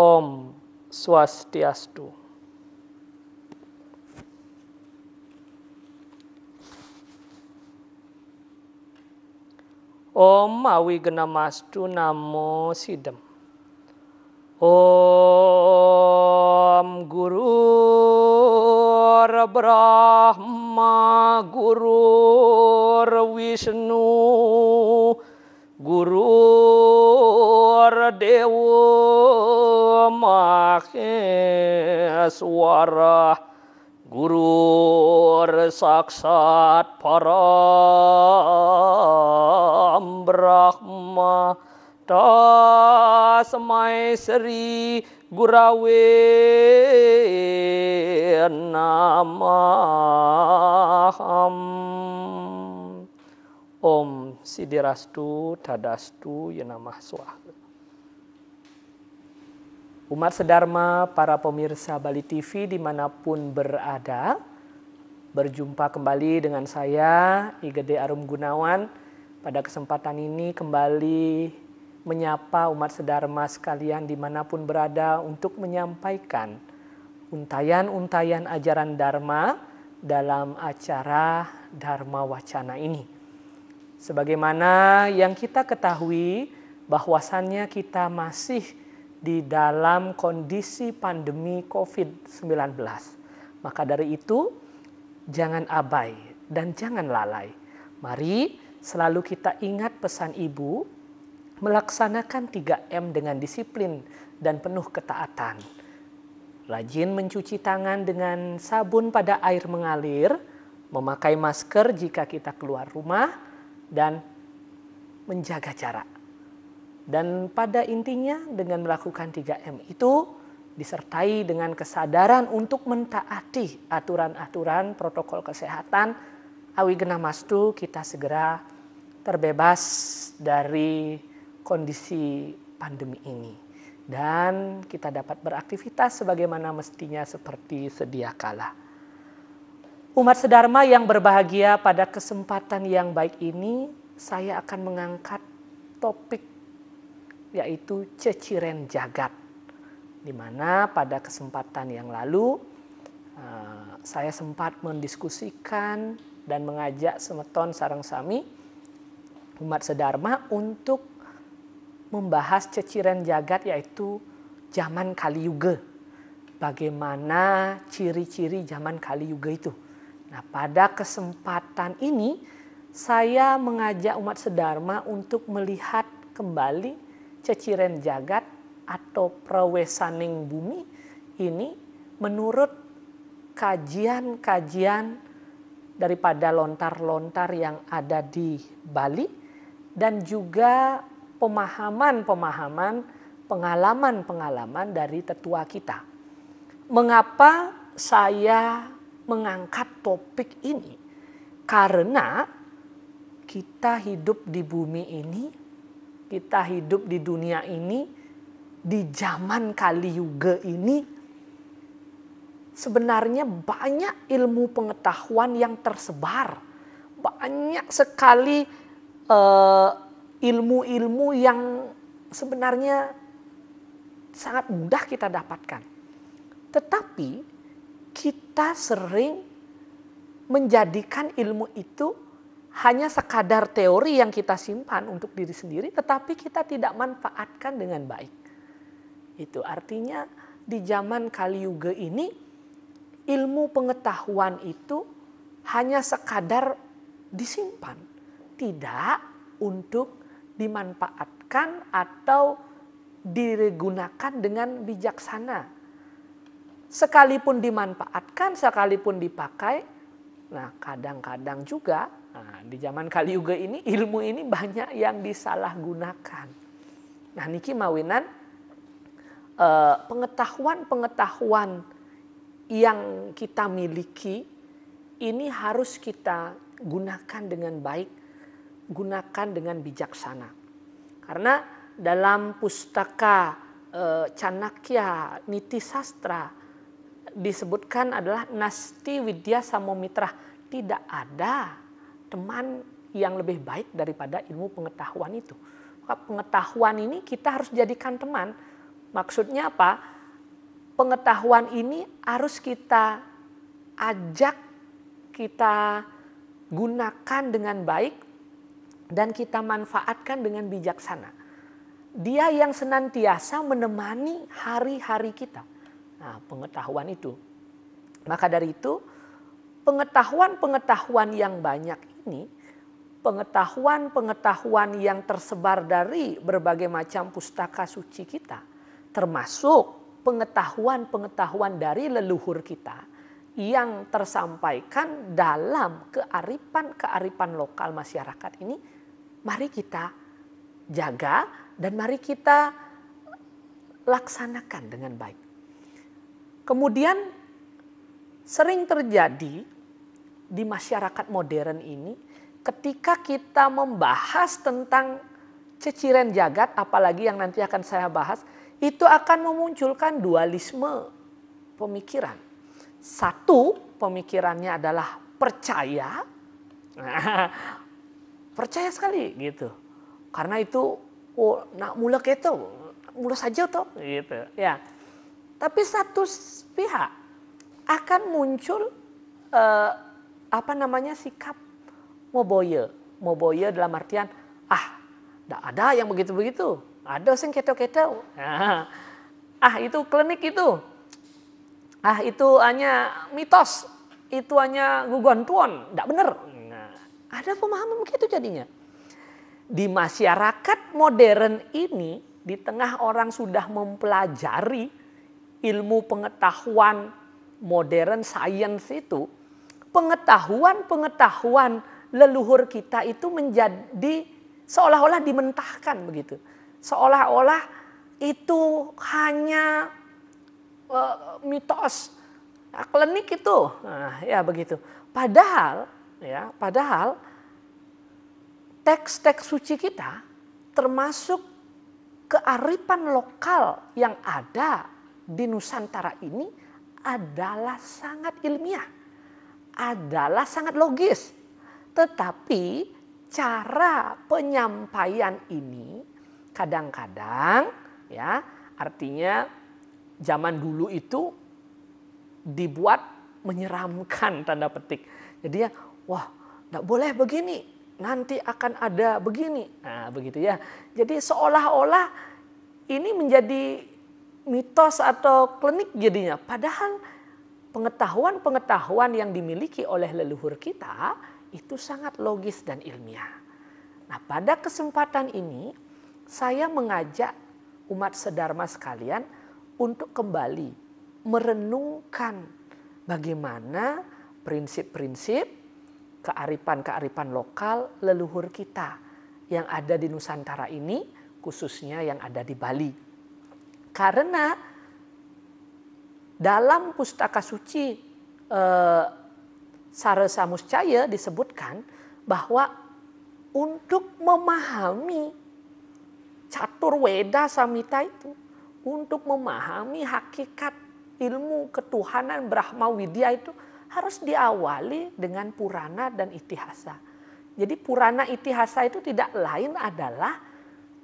Om Swastiastu. Om Awi Genamastu Namo Sidem. Om Guru Brahma Guru Wisnu Guru Dewa Maheswara Guru Saksat Param Brahma. Tasmai Sri Gurawe Namaham. Om Sidirastu Tadastu Yenamah Swaha Umat sedharma, para pemirsa Bali TV di mana pun berada, berjumpa kembali dengan saya, Igede Arum Gunawan. Pada kesempatan ini kembali menyapa umat sedharma sekalian di mana pun berada untuk menyampaikan untayan-untayan ajaran Dharma dalam acara Dharma Wacana ini. Sebagaimana yang kita ketahui bahwasannya kita masih di dalam kondisi pandemi COVID-19. Maka dari itu, jangan abai dan jangan lalai. Mari selalu kita ingat pesan ibu, melaksanakan 3M dengan disiplin dan penuh ketaatan. Rajin mencuci tangan dengan sabun pada air mengalir, memakai masker jika kita keluar rumah, dan menjaga jarak. Dan pada intinya dengan melakukan 3M itu disertai dengan kesadaran untuk mentaati aturan-aturan protokol kesehatan awi genamastu kita segera terbebas dari kondisi pandemi ini dan kita dapat beraktivitas sebagaimana mestinya seperti sedia kala. Umat sedharma yang berbahagia pada kesempatan yang baik ini saya akan mengangkat topik yaitu ceciren jagat. Di mana pada kesempatan yang lalu uh, saya sempat mendiskusikan dan mengajak semeton sarang sami umat sedharma untuk membahas ceciren jagat yaitu zaman Kali Yuga. Bagaimana ciri-ciri zaman Kali Yuga itu. Nah, pada kesempatan ini saya mengajak umat sedharma untuk melihat kembali ceciren jagat atau prawesaning bumi ini menurut kajian-kajian daripada lontar-lontar yang ada di Bali dan juga pemahaman-pemahaman, pengalaman-pengalaman dari tetua kita. Mengapa saya mengangkat topik ini? Karena kita hidup di bumi ini kita hidup di dunia ini di zaman Kali Yuga ini sebenarnya banyak ilmu pengetahuan yang tersebar. Banyak sekali ilmu ilmu-ilmu yang sebenarnya sangat mudah kita dapatkan. Tetapi kita sering menjadikan ilmu itu hanya sekadar teori yang kita simpan untuk diri sendiri, tetapi kita tidak manfaatkan dengan baik. Itu artinya di zaman Kali Yuga ini ilmu pengetahuan itu hanya sekadar disimpan, tidak untuk dimanfaatkan atau digunakan dengan bijaksana. Sekalipun dimanfaatkan, sekalipun dipakai, nah kadang-kadang juga Nah, di zaman Kali Yuga ini ilmu ini banyak yang disalahgunakan. Nah, niki mawinan eh, pengetahuan-pengetahuan yang kita miliki ini harus kita gunakan dengan baik, gunakan dengan bijaksana. Karena dalam pustaka eh, Canakya Niti Sastra disebutkan adalah Nasti Widya Samomitra tidak ada teman yang lebih baik daripada ilmu pengetahuan itu. Maka pengetahuan ini kita harus jadikan teman. Maksudnya apa? Pengetahuan ini harus kita ajak, kita gunakan dengan baik, dan kita manfaatkan dengan bijaksana. Dia yang senantiasa menemani hari-hari kita. Nah, pengetahuan itu. Maka dari itu, pengetahuan-pengetahuan yang banyak ini pengetahuan-pengetahuan yang tersebar dari berbagai macam pustaka suci kita, termasuk pengetahuan-pengetahuan dari leluhur kita yang tersampaikan dalam kearifan-kearifan lokal masyarakat ini, mari kita jaga dan mari kita laksanakan dengan baik. Kemudian sering terjadi di masyarakat modern ini ketika kita membahas tentang ceciren jagat, apalagi yang nanti akan saya bahas, itu akan memunculkan dualisme pemikiran. Satu, pemikirannya adalah percaya, percaya sekali gitu. Karena itu, oh, nak mula itu, mula saja tuh, gitu. Ya. Tapi satu pihak akan muncul eh, apa namanya sikap moboye. Moboye dalam artian, ah, tidak ada yang begitu-begitu. Ada yang keto-keto. Ah, ah, itu klinik itu. Ah, itu hanya mitos. Itu hanya guguan tuan. Tidak benar. Nah, ada pemahaman begitu jadinya. Di masyarakat modern ini, di tengah orang sudah mempelajari ilmu pengetahuan modern sains itu, pengetahuan-pengetahuan leluhur kita itu menjadi seolah-olah dimentahkan begitu. Seolah-olah itu hanya uh, mitos nah, klinik itu. Nah, ya begitu. Padahal ya, padahal teks-teks suci kita termasuk kearifan lokal yang ada di Nusantara ini adalah sangat ilmiah, adalah sangat logis, tetapi cara penyampaian ini kadang-kadang ya artinya zaman dulu itu dibuat menyeramkan tanda petik. Jadi ya, wah, tidak boleh begini, nanti akan ada begini. Nah, begitu ya. Jadi seolah-olah ini menjadi mitos atau klinik jadinya. Padahal pengetahuan-pengetahuan yang dimiliki oleh leluhur kita itu sangat logis dan ilmiah. Nah, pada kesempatan ini saya mengajak umat sedharma sekalian untuk kembali merenungkan bagaimana prinsip-prinsip kearifan-kearifan lokal leluhur kita yang ada di Nusantara ini, khususnya yang ada di Bali. Karena dalam pustaka suci eh, Saresa Muscaya disebutkan bahwa untuk memahami catur weda samita itu, untuk memahami hakikat ilmu ketuhanan Brahma Widya itu harus diawali dengan Purana dan Itihasa. Jadi Purana Itihasa itu tidak lain adalah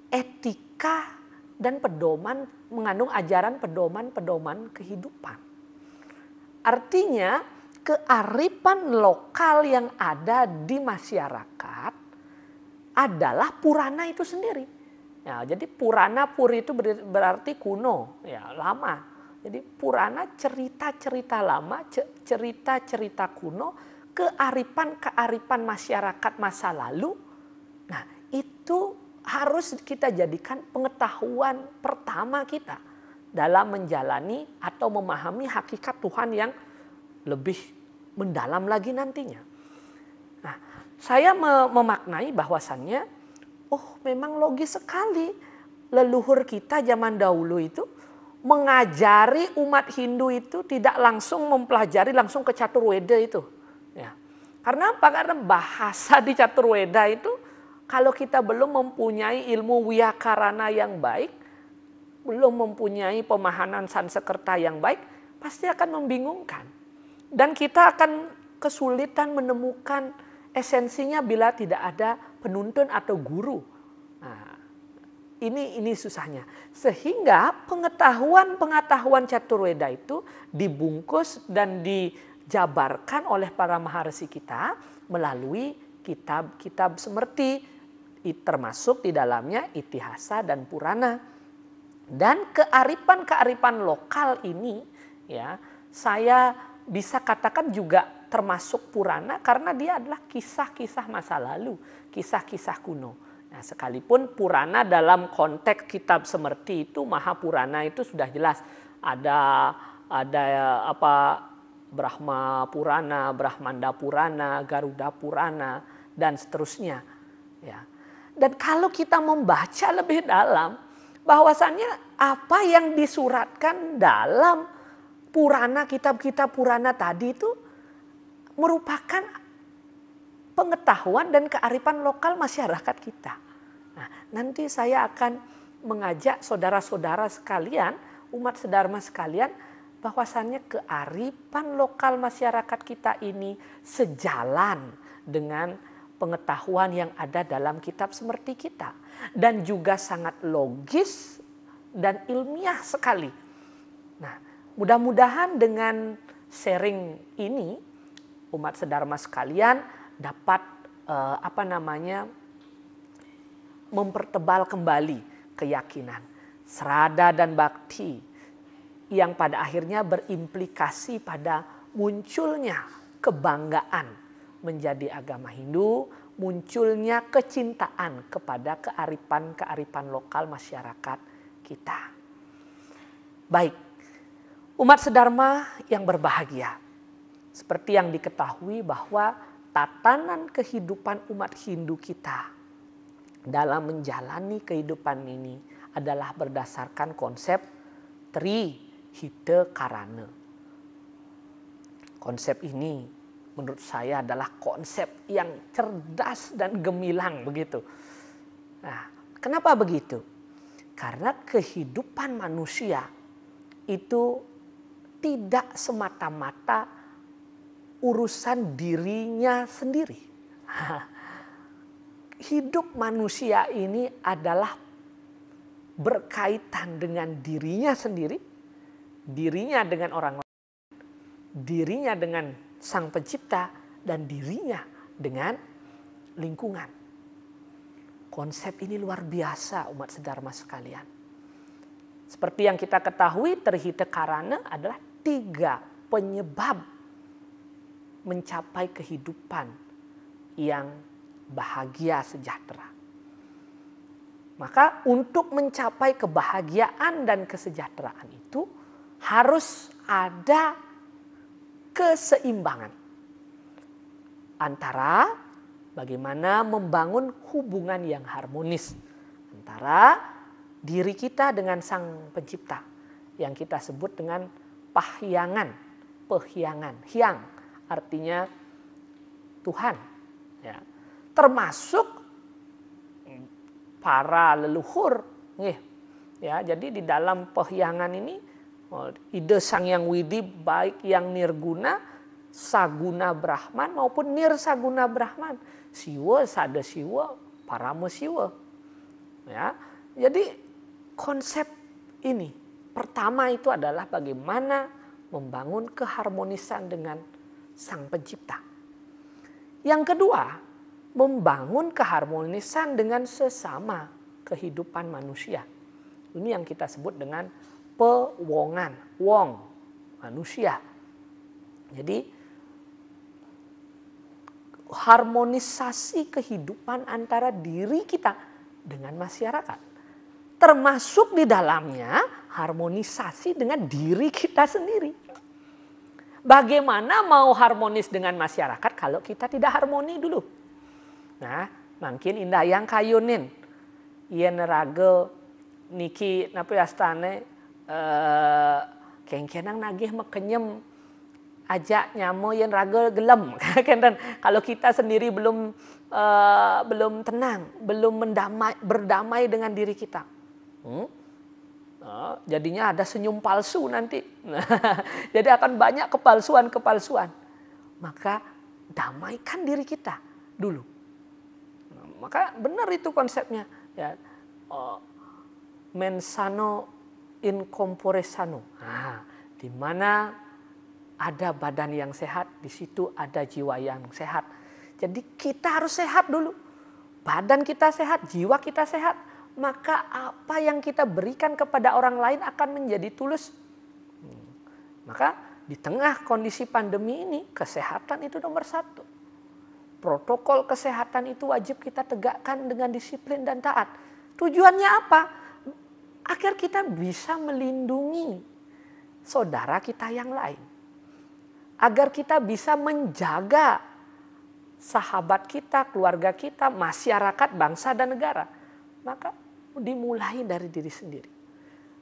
etika dan pedoman mengandung ajaran pedoman-pedoman kehidupan. Artinya kearifan lokal yang ada di masyarakat adalah Purana itu sendiri. Ya, jadi Purana Puri itu berarti kuno, ya lama. Jadi Purana cerita-cerita lama, cerita-cerita kuno, kearifan-kearifan masyarakat masa lalu. Nah, itu harus kita jadikan pengetahuan pertama kita dalam menjalani atau memahami hakikat Tuhan yang lebih mendalam lagi nantinya. Nah, saya memaknai bahwasannya, oh memang logis sekali leluhur kita zaman dahulu itu mengajari umat Hindu itu tidak langsung mempelajari langsung ke Caturweda itu. Ya. Karena apa? Karena bahasa di Caturweda itu kalau kita belum mempunyai ilmu wiyakarana yang baik, belum mempunyai pemahaman Sansekerta yang baik, pasti akan membingungkan. Dan kita akan kesulitan menemukan esensinya bila tidak ada penuntun atau guru. Nah, ini ini susahnya. Sehingga pengetahuan-pengetahuan caturweda itu dibungkus dan dijabarkan oleh para maharsi kita melalui kitab-kitab semerti termasuk di dalamnya itihasa dan purana. Dan kearifan-kearifan lokal ini ya, saya bisa katakan juga termasuk Purana karena dia adalah kisah-kisah masa lalu, kisah-kisah kuno. Nah, sekalipun Purana dalam konteks kitab semerti itu Maha Purana itu sudah jelas ada ada apa Brahma Purana, Brahmanda Purana, Garuda Purana dan seterusnya. Ya. Dan kalau kita membaca lebih dalam bahwasannya apa yang disuratkan dalam Purana, kitab-kitab Purana tadi itu merupakan pengetahuan dan kearifan lokal masyarakat kita. Nah, nanti saya akan mengajak saudara-saudara sekalian, umat sedharma sekalian, bahwasannya kearifan lokal masyarakat kita ini sejalan dengan pengetahuan yang ada dalam kitab seperti kita dan juga sangat logis dan ilmiah sekali. Nah, Mudah-mudahan dengan sharing ini umat sedharma sekalian dapat uh, apa namanya mempertebal kembali keyakinan serada dan bakti yang pada akhirnya berimplikasi pada munculnya kebanggaan menjadi agama Hindu, munculnya kecintaan kepada kearifan-kearifan lokal masyarakat kita. Baik, Umat sedharma yang berbahagia. Seperti yang diketahui bahwa tatanan kehidupan umat Hindu kita dalam menjalani kehidupan ini adalah berdasarkan konsep Tri Hite Karana. Konsep ini menurut saya adalah konsep yang cerdas dan gemilang begitu. Nah, kenapa begitu? Karena kehidupan manusia itu tidak semata-mata urusan dirinya sendiri. Hidup manusia ini adalah berkaitan dengan dirinya sendiri, dirinya dengan orang lain, dirinya dengan Sang Pencipta, dan dirinya dengan lingkungan. Konsep ini luar biasa umat sedharma sekalian. Seperti yang kita ketahui terhite karana adalah tiga penyebab mencapai kehidupan yang bahagia sejahtera. Maka untuk mencapai kebahagiaan dan kesejahteraan itu harus ada keseimbangan antara bagaimana membangun hubungan yang harmonis antara diri kita dengan Sang Pencipta yang kita sebut dengan pahyangan, pehyangan, hyang artinya Tuhan. Ya. Termasuk para leluhur. Nih. Ya, jadi di dalam pehyangan ini ide Sang Yang Widi baik yang nirguna, saguna Brahman maupun nirsaguna Brahman. Siwa, sada siwa, parama siwa. Ya. Jadi konsep ini Pertama itu adalah bagaimana membangun keharmonisan dengan Sang Pencipta. Yang kedua, membangun keharmonisan dengan sesama kehidupan manusia. Ini yang kita sebut dengan pewongan, wong, manusia. Jadi harmonisasi kehidupan antara diri kita dengan masyarakat. Termasuk di dalamnya harmonisasi dengan diri kita sendiri. Bagaimana mau harmonis dengan masyarakat kalau kita tidak harmoni dulu? Nah, mungkin indah yang kayunin. Iya neraga niki napi astane eh kengkenang nagih mekenyem ajak nyamo yang raga gelem kan kalau kita sendiri belum uh, belum tenang belum mendamai berdamai dengan diri kita hmm? Oh, jadinya ada senyum palsu nanti. Jadi akan banyak kepalsuan-kepalsuan. Maka damaikan diri kita dulu. Maka benar itu konsepnya. Ya, oh, mensano in corpore sano. Nah, di mana ada badan yang sehat, di situ ada jiwa yang sehat. Jadi kita harus sehat dulu. Badan kita sehat, jiwa kita sehat. Maka apa yang kita berikan kepada orang lain akan menjadi tulus. Hmm. Maka di tengah kondisi pandemi ini, kesehatan itu nomor satu. Protokol kesehatan itu wajib kita tegakkan dengan disiplin dan taat. Tujuannya apa? Agar kita bisa melindungi saudara kita yang lain. Agar kita bisa menjaga sahabat kita, keluarga kita, masyarakat, bangsa dan negara. Maka dimulai dari diri sendiri.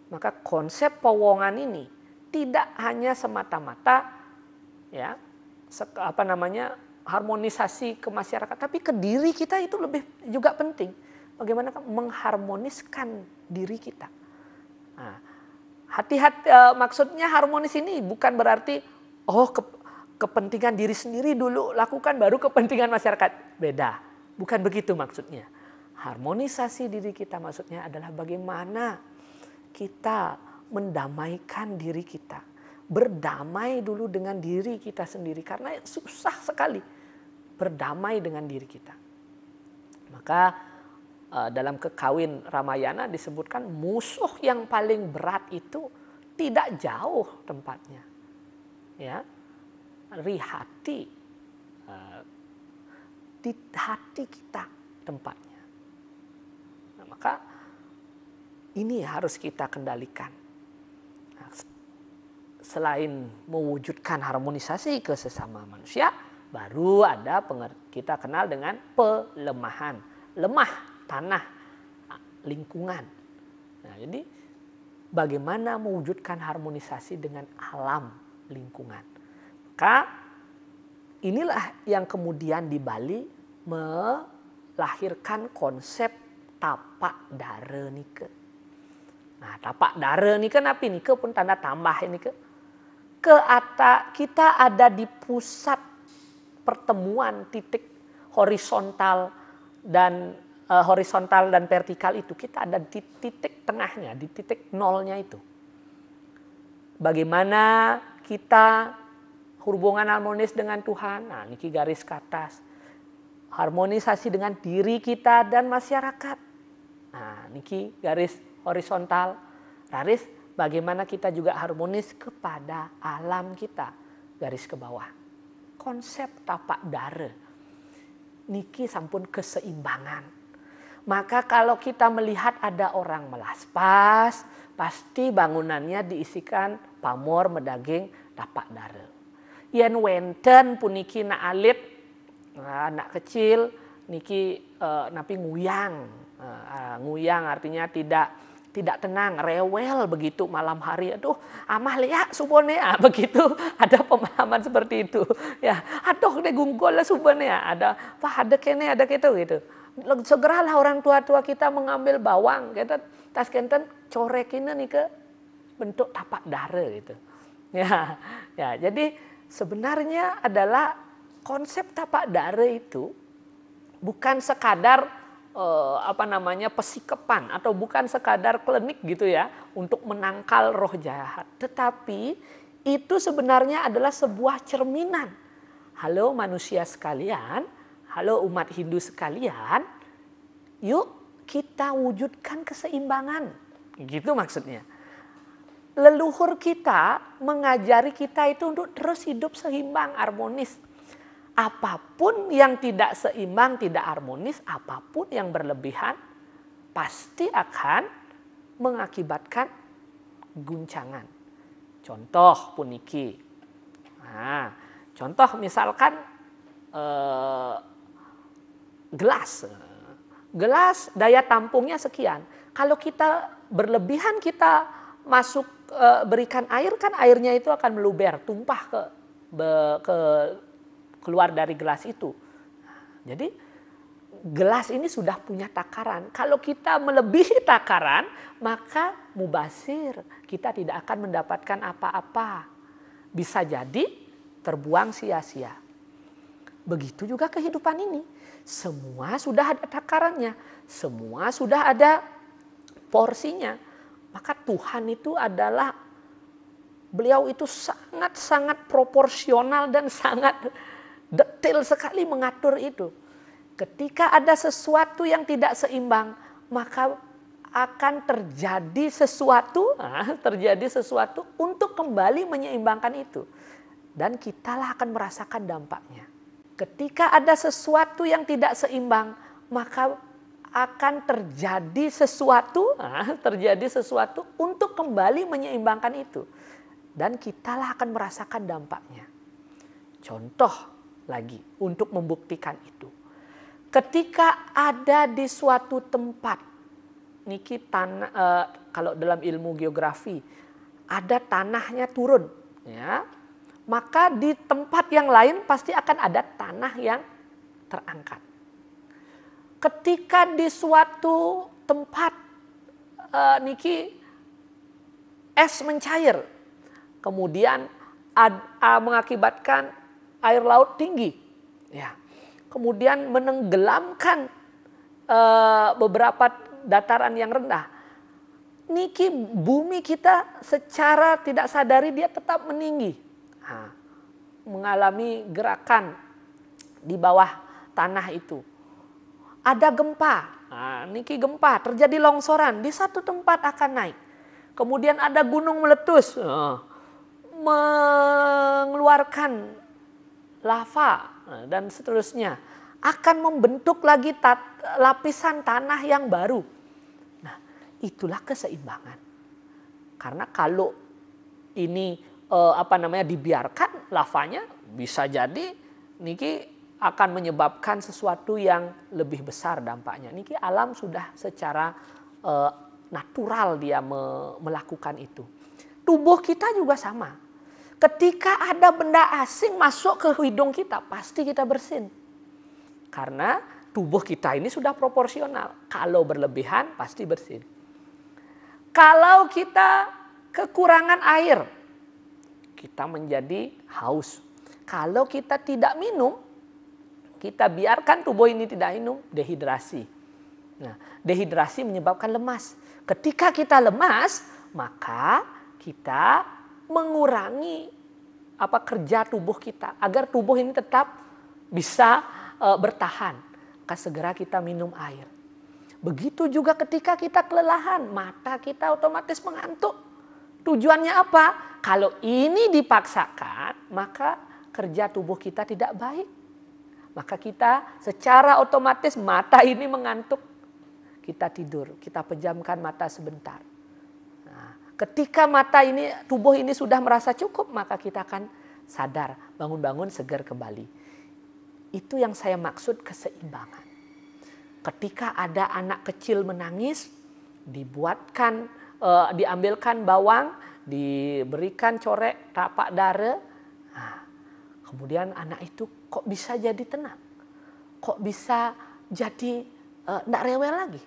Maka konsep powongan ini tidak hanya semata-mata ya apa namanya harmonisasi ke masyarakat, tapi ke diri kita itu lebih juga penting bagaimana mengharmoniskan diri kita. Nah, hati-hati uh, maksudnya harmonis ini bukan berarti oh ke, kepentingan diri sendiri dulu lakukan baru kepentingan masyarakat. Beda. Bukan begitu maksudnya. Harmonisasi diri kita maksudnya adalah bagaimana kita mendamaikan diri kita. Berdamai dulu dengan diri kita sendiri karena susah sekali berdamai dengan diri kita. Maka dalam kekawin Ramayana disebutkan musuh yang paling berat itu tidak jauh tempatnya. Ya. Rihati uh, di hati kita tempatnya. Nah, maka ini harus kita kendalikan. Nah, selain mewujudkan harmonisasi ke sesama manusia, baru ada kita kenal dengan pelemahan. Lemah tanah, lingkungan. Nah, jadi bagaimana mewujudkan harmonisasi dengan alam lingkungan. Maka inilah yang kemudian di Bali melahirkan konsep tapak dare nike. Nah, tapak dare nike apa nike pun tanda tambah ini ke. Ke ata kita ada di pusat pertemuan titik horizontal dan uh, horizontal dan vertikal itu kita ada di titik tengahnya, di titik nolnya itu. Bagaimana kita hubungan harmonis dengan Tuhan? Nah, niki garis ke atas. Harmonisasi dengan diri kita dan masyarakat. Nah, niki garis horizontal. Garis bagaimana kita juga harmonis kepada alam kita. Garis ke bawah. Konsep tapak dare. Niki sampun keseimbangan maka kalau kita melihat ada orang melaspas, pasti bangunannya diisikan pamor, medaging, tapak dare. Yen wenten puniki na alit, anak kecil, niki uh, napi nguyang. Uh, nguyang artinya tidak tidak tenang, rewel begitu malam hari. Aduh, amah lihat subone ya, begitu. Ada pemahaman seperti itu. Ya, aduh deh gunggol lah subone ya. Ada, apa ada kene, ada gitu gitu segeralah orang tua-tua kita mengambil bawang kita tas kenten corek ini nih ke bentuk tapak dara gitu. Ya ya jadi sebenarnya adalah konsep tapak dara itu bukan sekadar eh, apa namanya pesikepan atau bukan sekadar klinik gitu ya untuk menangkal roh jahat. Tetapi itu sebenarnya adalah sebuah cerminan. Halo manusia sekalian halo umat Hindu sekalian, yuk kita wujudkan keseimbangan. Gitu maksudnya. Leluhur kita mengajari kita itu untuk terus hidup seimbang, harmonis. Apa pun yang tidak seimbang, tidak harmonis, apa pun yang berlebihan, pasti akan mengakibatkan guncangan. Contoh puniki. Nah, contoh misalkan eh, gelas. Gelas daya tampungnya sekian. Kalau kita berlebihan kita masuk e, berikan air kan airnya itu akan meluber, tumpah ke be, ke keluar dari gelas itu. Jadi gelas ini sudah punya takaran. Kalau kita melebihi takaran, maka mubasir. Kita tidak akan mendapatkan apa-apa. Bisa jadi terbuang sia-sia. Begitu juga kehidupan ini. Semua sudah ada takarannya, semua sudah ada porsinya. Maka Tuhan itu adalah beliau itu sangat-sangat proporsional dan sangat detail sekali mengatur itu. Ketika ada sesuatu yang tidak seimbang, maka akan terjadi sesuatu, ah, terjadi sesuatu untuk kembali menyeimbangkan itu. Dan kitalah akan merasakan dampaknya. Ketika ada sesuatu yang tidak seimbang, maka akan terjadi sesuatu, ah, terjadi sesuatu untuk kembali menyeimbangkan itu. Dan kitalah akan merasakan dampaknya. Contoh lagi untuk membuktikan itu. Ketika ada di suatu tempat niki tanah uh, kalau dalam ilmu geografi ada tanahnya turun ya maka di tempat yang lain pasti akan ada tanah yang terangkat ketika di suatu tempat uh, niki es mencair kemudian ad, uh, mengakibatkan air laut tinggi ya kemudian menenggelamkan uh, beberapa dataran yang rendah. Niki bumi kita secara tidak sadari dia tetap meninggi. Nah, mengalami gerakan di bawah tanah itu. Ada gempa, nah, niki gempa, terjadi longsoran. Di satu tempat akan naik. Kemudian ada gunung meletus, nah, mengeluarkan lava nah, dan seterusnya. Akan membentuk lagi lapisan tanah yang baru. Itulah keseimbangan. Karena kalau ini eh, apa namanya dibiarkan lavanya bisa jadi niki akan menyebabkan sesuatu yang lebih besar dampaknya. Niki alam sudah secara eh, natural dia me, melakukan itu. Tubuh kita juga sama. Ketika ada benda asing masuk ke hidung kita, pasti kita bersin. Karena tubuh kita ini sudah proporsional. Kalau berlebihan pasti bersin. Kalau kita kekurangan air, kita menjadi haus. Kalau kita tidak minum, kita biarkan tubuh ini tidak minum, dehidrasi. Nah, dehidrasi menyebabkan lemas. Ketika kita lemas, maka kita mengurangi apa kerja tubuh kita agar tubuh ini tetap bisa e, bertahan. Maka segera kita minum air. Begitu juga ketika kita kelelahan, mata kita otomatis mengantuk. Tujuannya apa? Kalau ini dipaksakan, maka kerja tubuh kita tidak baik. Maka kita secara otomatis mata ini mengantuk. Kita tidur, kita pejamkan mata sebentar. Nah, ketika mata ini, tubuh ini sudah merasa cukup, maka kita akan sadar, bangun-bangun, segar kembali. Itu yang saya maksud keseimbangan ketika ada anak kecil menangis, dibuatkan, uh, diambilkan bawang, diberikan corek tapak dara. Nah, kemudian anak itu kok bisa jadi tenang? Kok bisa jadi tidak uh, rewel lagi?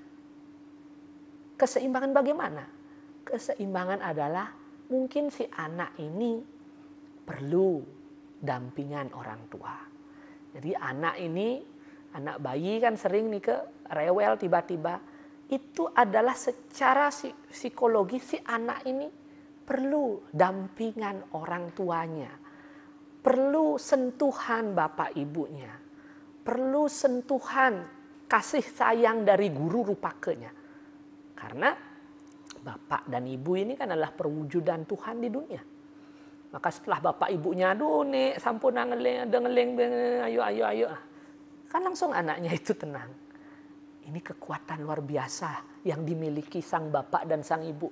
Keseimbangan bagaimana? Keseimbangan adalah mungkin si anak ini perlu dampingan orang tua. Jadi anak ini anak bayi kan sering nih ke rewel tiba-tiba. Itu adalah secara psikologi si anak ini perlu dampingan orang tuanya. Perlu sentuhan bapak ibunya. Perlu sentuhan kasih sayang dari guru rupakenya. Karena bapak dan ibu ini kan adalah perwujudan Tuhan di dunia. Maka setelah bapak ibunya, aduh nih sampun ngeleng, dengeleng, ayo, ayo, ayo. Kan langsung anaknya itu tenang. Ini kekuatan luar biasa yang dimiliki sang bapak dan sang ibu.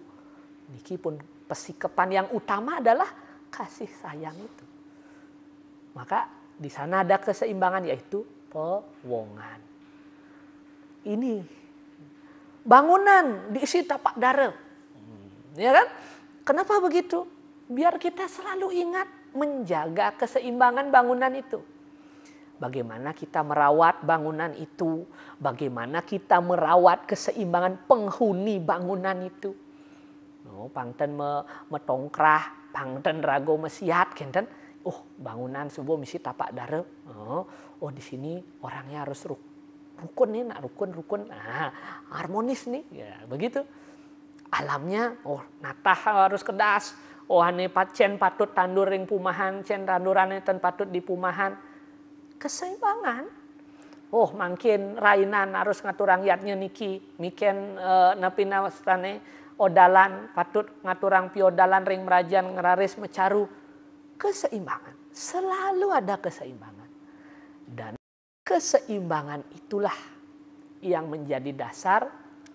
Niki pun pesikepan yang utama adalah kasih sayang itu. Maka di sana ada keseimbangan yaitu pewongan. Ini bangunan diisi tapak dara. Ya kan? Kenapa begitu? Biar kita selalu ingat menjaga keseimbangan bangunan itu bagaimana kita merawat bangunan itu, bagaimana kita merawat keseimbangan penghuni bangunan itu. Oh, pangten me, metongkrah, pangten rago mesiat, kenten. Oh, bangunan sebuah misi tapak dara. Oh, oh di sini orangnya harus ruk, rukun nih, nak rukun rukun. Ah, harmonis nih, ya begitu. alamnya oh natah harus kedas oh ane pacen patut tandur ring pumahan cen tanduran ten patut di pumahan keseimbangan. Oh makin rainan harus ngatur rakyatnya niki. Miken uh, napina wastane odalan patut ngaturang piodalan ring merajan ngeraris mecaru. Keseimbangan. Selalu ada keseimbangan. Dan keseimbangan itulah yang menjadi dasar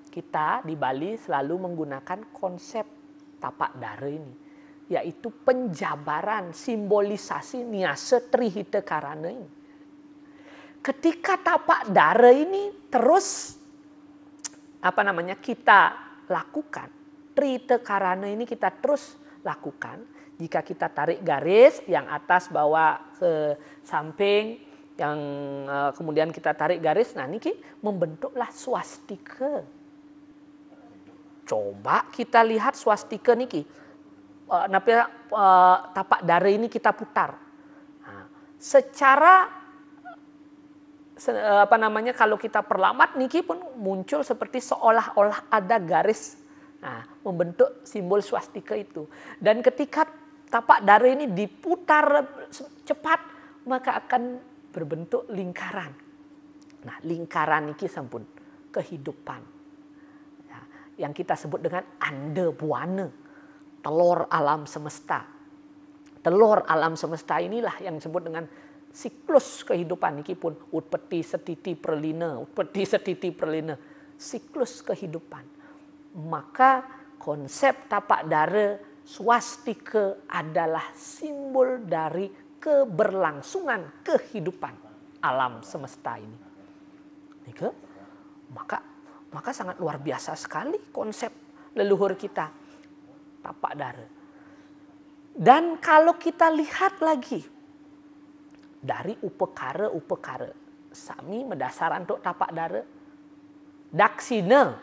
kita di Bali selalu menggunakan konsep tapak dare ini yaitu penjabaran simbolisasi niase trihita karana ini. Ketika tapak dare ini terus apa namanya kita lakukan, trihita karana ini kita terus lakukan. Jika kita tarik garis yang atas bawa ke samping, yang uh, kemudian kita tarik garis nah niki membentuklah swastika. Coba kita lihat swastika niki. Napi uh, tapak dare ini kita putar? Nah, secara se, apa namanya kalau kita perlamat niki pun muncul seperti seolah-olah ada garis nah, membentuk simbol swastika itu dan ketika tapak dare ini diputar cepat maka akan berbentuk lingkaran. Nah, lingkaran ini sampun kehidupan. Ya, yang kita sebut dengan ande buana, telur alam semesta. Telur alam semesta inilah yang disebut dengan siklus kehidupan ini pun utpeti setiti perlina, utpeti setiti perlina, siklus kehidupan. Maka konsep tapak dara swastika adalah simbol dari keberlangsungan kehidupan alam semesta ini. Nika, maka maka sangat luar biasa sekali konsep leluhur kita tapak dara. Dan kalau kita lihat lagi dari upekara upekara sami mendasar untuk tapak dara daksina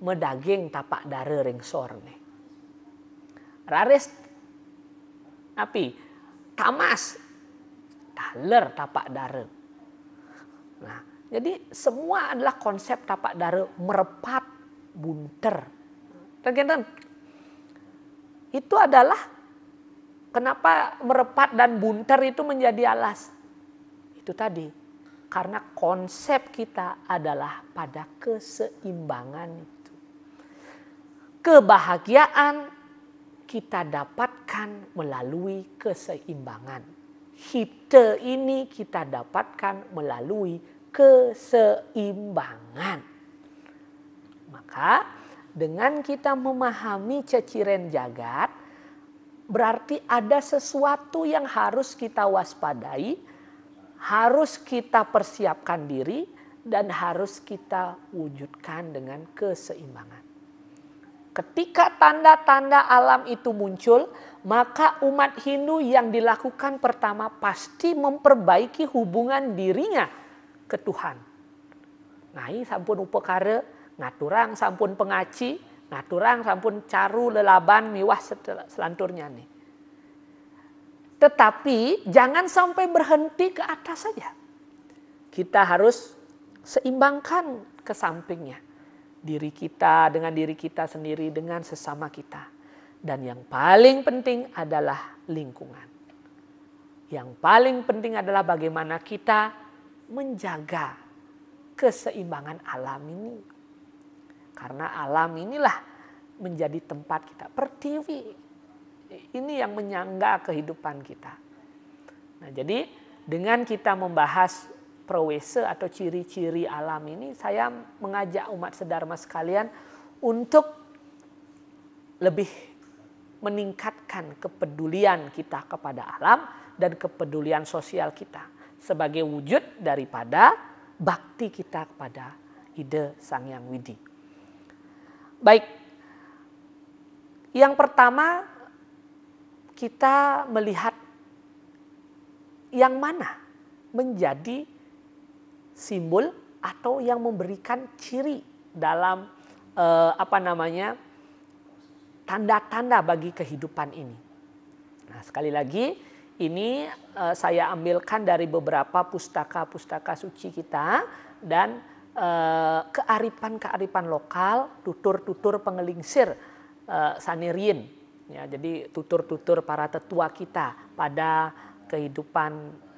medaging tapak dara ring sorne. Raris api tamas, taler tapak dara. Nah, jadi semua adalah konsep tapak dara merepat bunter. Tergantung. Itu adalah kenapa merepat dan bunter itu menjadi alas. Itu tadi. Karena konsep kita adalah pada keseimbangan itu. Kebahagiaan kita dapatkan melalui keseimbangan. Hipte ini kita dapatkan melalui keseimbangan. Maka dengan kita memahami ceciren jagat, berarti ada sesuatu yang harus kita waspadai, harus kita persiapkan diri, dan harus kita wujudkan dengan keseimbangan. Ketika tanda-tanda alam itu muncul, maka umat Hindu yang dilakukan pertama pasti memperbaiki hubungan dirinya ke Tuhan. Nah, ini sampun upekara, ngaturang sampun pengaci, ngaturang sampun caru lelaban miwah selanturnya nih. Tetapi jangan sampai berhenti ke atas saja. Kita harus seimbangkan ke sampingnya diri kita dengan diri kita sendiri dengan sesama kita. Dan yang paling penting adalah lingkungan. Yang paling penting adalah bagaimana kita menjaga keseimbangan alam ini. Karena alam inilah menjadi tempat kita. Pertiwi ini yang menyangga kehidupan kita. Nah, jadi dengan kita membahas prowese atau ciri-ciri alam ini saya mengajak umat sedharma sekalian untuk lebih meningkatkan kepedulian kita kepada alam dan kepedulian sosial kita sebagai wujud daripada bakti kita kepada ide Sang Yang Widi. Baik, yang pertama kita melihat yang mana menjadi simbol atau yang memberikan ciri dalam uh, apa namanya tanda-tanda bagi kehidupan ini. Nah, sekali lagi ini uh, saya ambilkan dari beberapa pustaka-pustaka suci kita dan kearifan-kearifan lokal, tutur-tutur pengelingsir uh, Sanirian. Ya, jadi tutur-tutur para tetua kita pada kehidupan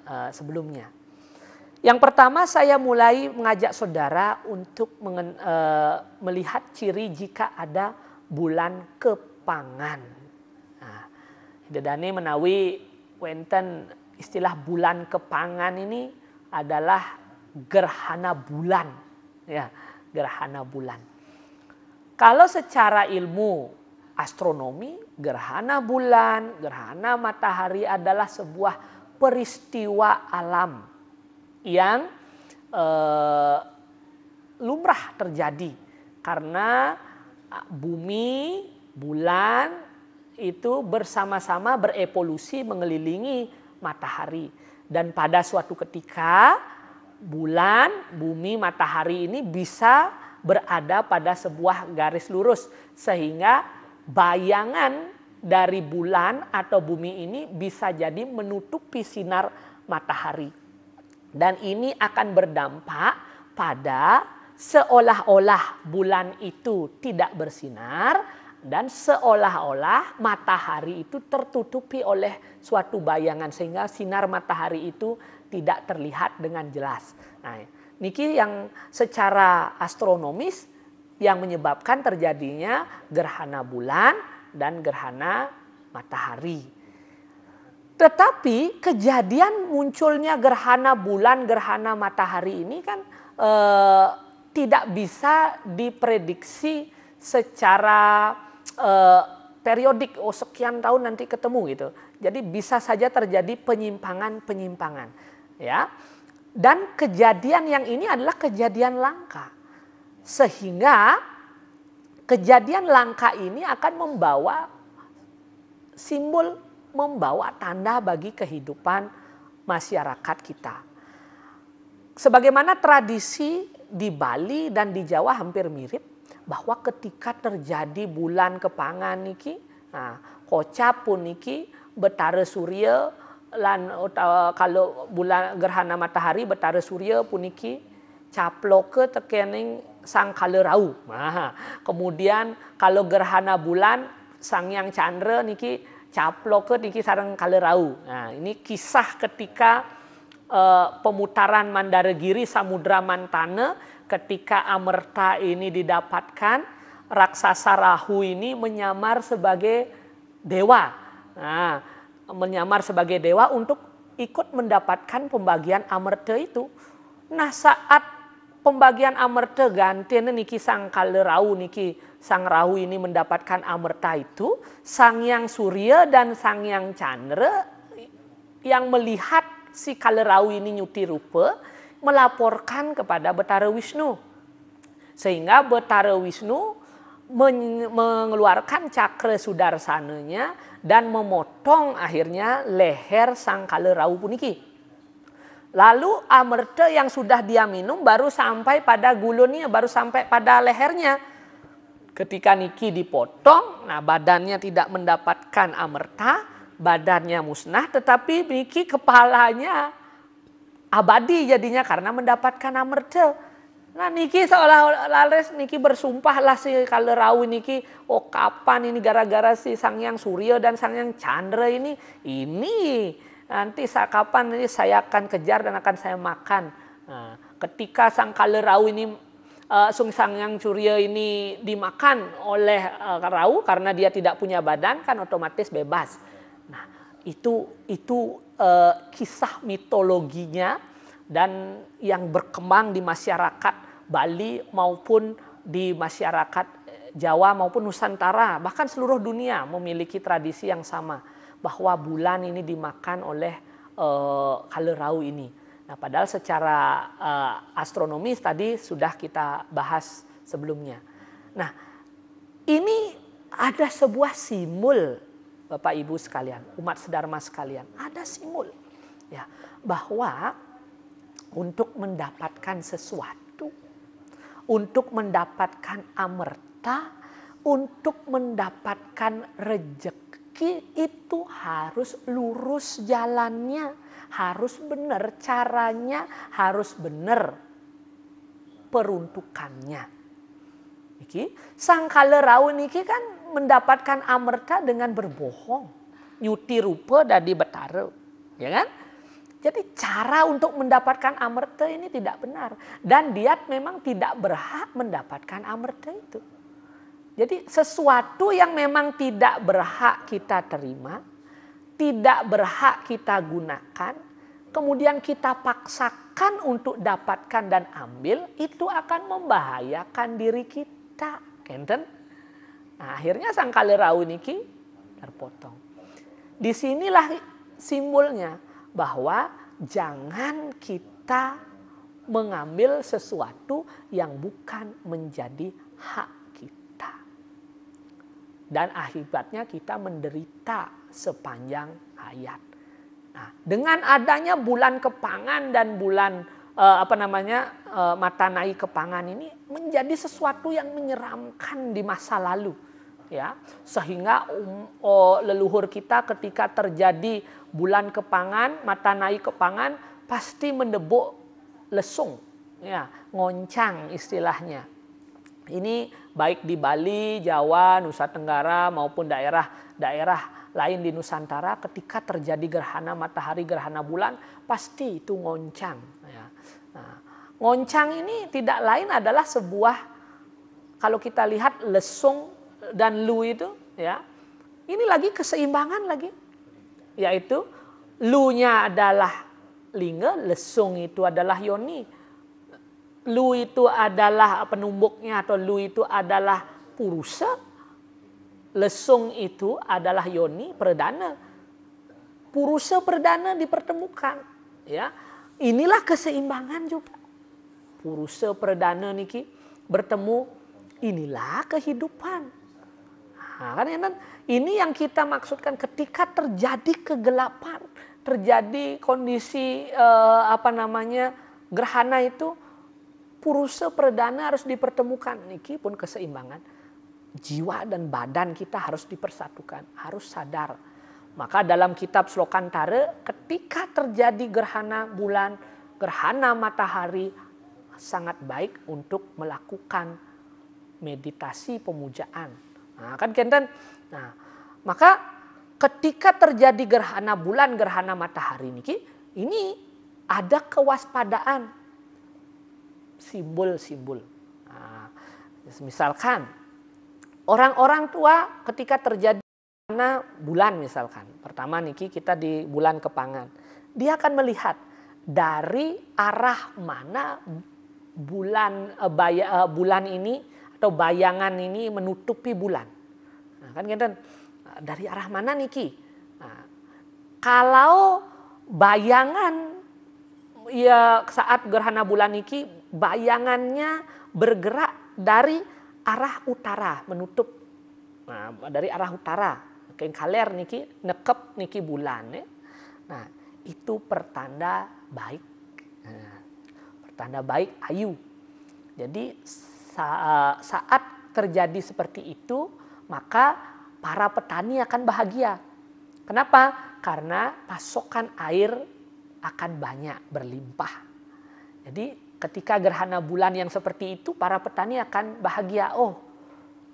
uh, sebelumnya. Yang pertama saya mulai mengajak saudara untuk melihat ciri jika ada bulan kepangan. Nah, Dedane menawi wenten istilah bulan kepangan ini adalah gerhana bulan. Ya, gerhana bulan. Kalau secara ilmu astronomi, gerhana bulan, gerhana matahari adalah sebuah peristiwa alam yang eh, lumrah terjadi karena ah, bumi, bulan itu bersama-sama berevolusi mengelilingi matahari dan pada suatu ketika bulan, bumi, matahari ini bisa berada pada sebuah garis lurus sehingga bayangan dari bulan atau bumi ini bisa jadi menutupi sinar matahari. Dan ini akan berdampak pada seolah-olah bulan itu tidak bersinar dan seolah-olah matahari itu tertutupi oleh suatu bayangan sehingga sinar matahari itu tidak terlihat dengan jelas. Nah, Niki yang secara astronomis yang menyebabkan terjadinya gerhana bulan dan gerhana matahari. Tetapi kejadian munculnya gerhana bulan, gerhana matahari ini kan eh, tidak bisa diprediksi secara eh, periodik. Oh sekian tahun nanti ketemu gitu. Jadi bisa saja terjadi penyimpangan-penyimpangan. Ya, dan kejadian yang ini adalah kejadian langka. Sehingga kejadian langka ini akan membawa simbol membawa tanda bagi kehidupan masyarakat kita. Sebagaimana tradisi di Bali dan di Jawa hampir mirip bahwa ketika terjadi bulan kepangan niki, nah, kocap pun niki betara surya lan kalau bulan gerhana matahari betara surya puniki caplok ke tekening sang kalerau. Nah, kemudian kalau gerhana bulan sang yang chandra niki caplok ke niki sarang kalerau. Nah, ini kisah ketika uh, pemutaran Mandaragiri Samudra Mantana ketika Amerta ini didapatkan raksasa Rahu ini menyamar sebagai dewa. Nah, menyamar sebagai dewa untuk ikut mendapatkan pembagian amerta itu. Nah saat pembagian amerta ganti niki sang kalerau niki sang rahu ini mendapatkan amerta itu sang yang surya dan sang yang chandra yang melihat si kalerau ini nyuti rupa melaporkan kepada Betara Wisnu sehingga Betara Wisnu mengeluarkan cakra sudarsananya dan memotong akhirnya leher sang kalerau puniki. Lalu amerta yang sudah dia minum baru sampai pada gulunnya, baru sampai pada lehernya. Ketika Niki dipotong, nah badannya tidak mendapatkan amerta, badannya musnah, tetapi Niki kepalanya abadi jadinya karena mendapatkan amerta. Nah niki seolah lares niki bersumpah lah si kalerau niki oh kapan ini gara-gara si sang yang Surya dan sang yang Chandra ini ini nanti kapan ini saya akan kejar dan akan saya makan. Nah, ketika sang kalerau ini uh, sung sang yang Surya ini dimakan oleh uh, rau karena dia tidak punya badan kan otomatis bebas. Nah itu itu uh, kisah mitologinya dan yang berkembang di masyarakat Bali maupun di masyarakat eh, Jawa maupun Nusantara bahkan seluruh dunia memiliki tradisi yang sama bahwa bulan ini dimakan oleh uh, kalerau ini. Nah, padahal secara uh, astronomis tadi sudah kita bahas sebelumnya. Nah, ini ada sebuah simbol Bapak Ibu sekalian, umat sedharma sekalian, ada simbol ya bahwa untuk mendapatkan sesuatu untuk mendapatkan amerta, untuk mendapatkan rejeki itu harus lurus jalannya, harus benar caranya, harus benar peruntukannya. Iki sang kalerau niki kan mendapatkan amerta dengan berbohong. Nyuti rupa dari betara. Ya kan? Jadi cara untuk mendapatkan amerta ini tidak benar. Dan dia memang tidak berhak mendapatkan amerta itu. Jadi sesuatu yang memang tidak berhak kita terima, tidak berhak kita gunakan, kemudian kita paksakan untuk dapatkan dan ambil, itu akan membahayakan diri kita. Kenten? Nah, akhirnya sang kalerau niki terpotong. Di sinilah simbolnya bahwa jangan kita mengambil sesuatu yang bukan menjadi hak kita. Dan akibatnya kita menderita sepanjang hayat. Nah, dengan adanya bulan kepangan dan bulan uh, apa namanya uh, mata naik kepangan ini menjadi sesuatu yang menyeramkan di masa lalu ya sehingga um, oh, leluhur kita ketika terjadi bulan kepangan mata naik kepangan pasti mendebuk lesung ya ngoncang istilahnya ini baik di Bali, Jawa, Nusa Tenggara maupun daerah-daerah lain di Nusantara ketika terjadi gerhana matahari, gerhana bulan pasti itu ngoncang ya. Nah, ngoncang ini tidak lain adalah sebuah kalau kita lihat lesung dan lu itu ya. Ini lagi keseimbangan lagi. Yaitu lu-nya adalah lingga lesung itu adalah yoni. Lu itu adalah penumbuknya atau lu itu adalah purusa. Lesung itu adalah yoni perdana. Purusa perdana dipertemukan ya. Inilah keseimbangan juga. Purusa perdana niki bertemu inilah kehidupan Nah, ya, ini yang kita maksudkan ketika terjadi kegelapan, terjadi kondisi eh, apa namanya gerhana itu purusa perdana harus dipertemukan. Niki pun keseimbangan. Jiwa dan badan kita harus dipersatukan, harus sadar. Maka dalam kitab Slokantara ketika terjadi gerhana bulan, gerhana matahari sangat baik untuk melakukan meditasi pemujaan Nah, kan kenten. Nah, maka ketika terjadi gerhana bulan, gerhana matahari ini, ini ada kewaspadaan simbol-simbol. Nah, misalkan orang-orang tua ketika terjadi gerhana bulan misalkan, pertama niki kita di bulan kepangan, dia akan melihat dari arah mana bulan uh, bulan ini atau bayangan ini menutupi bulan. Nah, kan kita dari arah mana Niki? Nah, kalau bayangan ya saat gerhana bulan Niki bayangannya bergerak dari arah utara menutup nah, dari arah utara kayak kaler niki nekep niki bulan ya. Nah, itu pertanda baik. Nah, pertanda baik ayu. Jadi saat terjadi seperti itu, maka para petani akan bahagia. Kenapa? Karena pasokan air akan banyak berlimpah. Jadi ketika gerhana bulan yang seperti itu, para petani akan bahagia. Oh,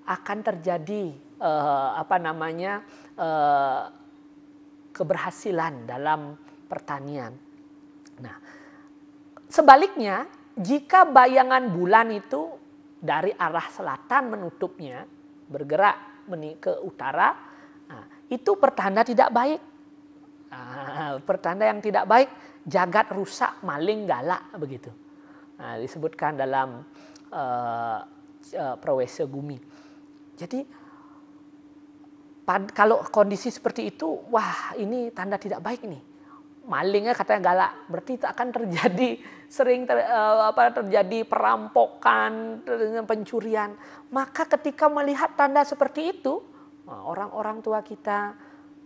akan terjadi uh, apa namanya uh, keberhasilan dalam pertanian. Nah, sebaliknya jika bayangan bulan itu dari arah selatan menutupnya bergerak ke utara nah, itu pertanda tidak baik. Nah, pertanda yang tidak baik jagat rusak maling galak begitu. Nah, disebutkan dalam uh, uh, Prawesa Gumi. Jadi pad, kalau kondisi seperti itu wah ini tanda tidak baik nih malingnya katanya galak. Berarti itu akan terjadi sering ter, uh, apa terjadi perampokan pencurian. Maka ketika melihat tanda seperti itu orang-orang tua kita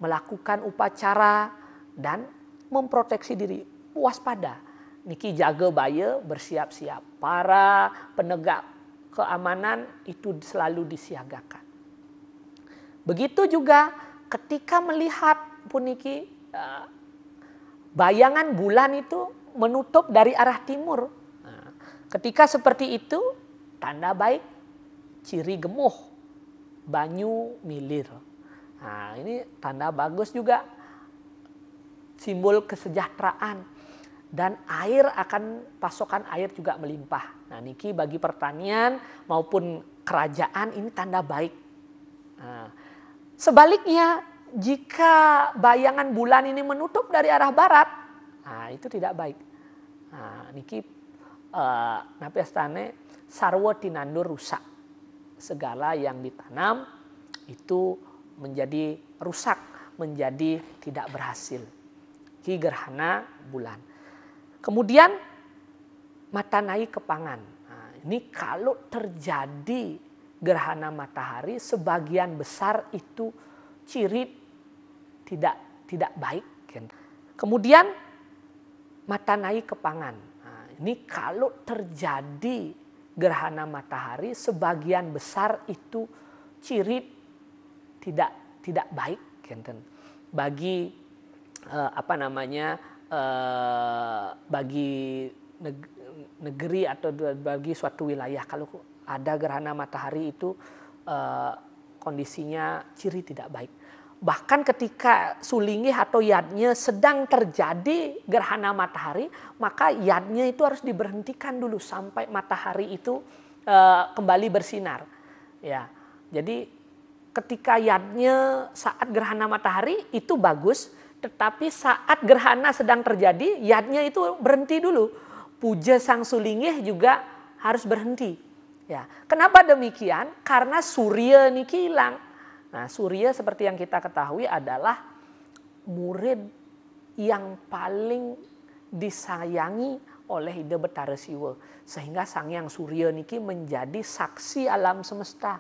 melakukan upacara dan memproteksi diri. Waspada. Niki jaga baya bersiap-siap. Para penegak keamanan itu selalu disiagakan. Begitu juga ketika melihat puniki uh, bayangan bulan itu menutup dari arah timur. Nah, ketika seperti itu, tanda baik, ciri gemuh. banyu milir. Nah, ini tanda bagus juga simbol kesejahteraan dan air akan pasokan air juga melimpah. Nah, niki bagi pertanian maupun kerajaan ini tanda baik. Nah, sebaliknya jika bayangan bulan ini menutup dari arah barat, nah itu tidak baik. Nah, niki uh, napi astane sarwa tinandur rusak. Segala yang ditanam itu menjadi rusak, menjadi tidak berhasil. Ki gerhana bulan. Kemudian mata naik ke pangan. Nah, ini kalau terjadi gerhana matahari sebagian besar itu ciri tidak tidak baik. Kan. Kemudian mata naik ke pangan. Nah, ini kalau terjadi gerhana matahari sebagian besar itu ciri tidak tidak baik. Kan. Bagi uh, apa namanya uh, bagi negeri atau bagi suatu wilayah kalau ada gerhana matahari itu uh, kondisinya ciri tidak baik. Bahkan ketika sulingih atau yadnya sedang terjadi gerhana matahari, maka yadnya itu harus diberhentikan dulu sampai matahari itu uh, kembali bersinar. Ya, jadi ketika yadnya saat gerhana matahari itu bagus, tetapi saat gerhana sedang terjadi, yadnya itu berhenti dulu. Puja sang sulingih juga harus berhenti. Ya, kenapa demikian? Karena surya ini hilang. Nah, surya seperti yang kita ketahui adalah murid yang paling disayangi oleh Ida Betara Siwa. Sehingga Sang Yang Surya niki menjadi saksi alam semesta.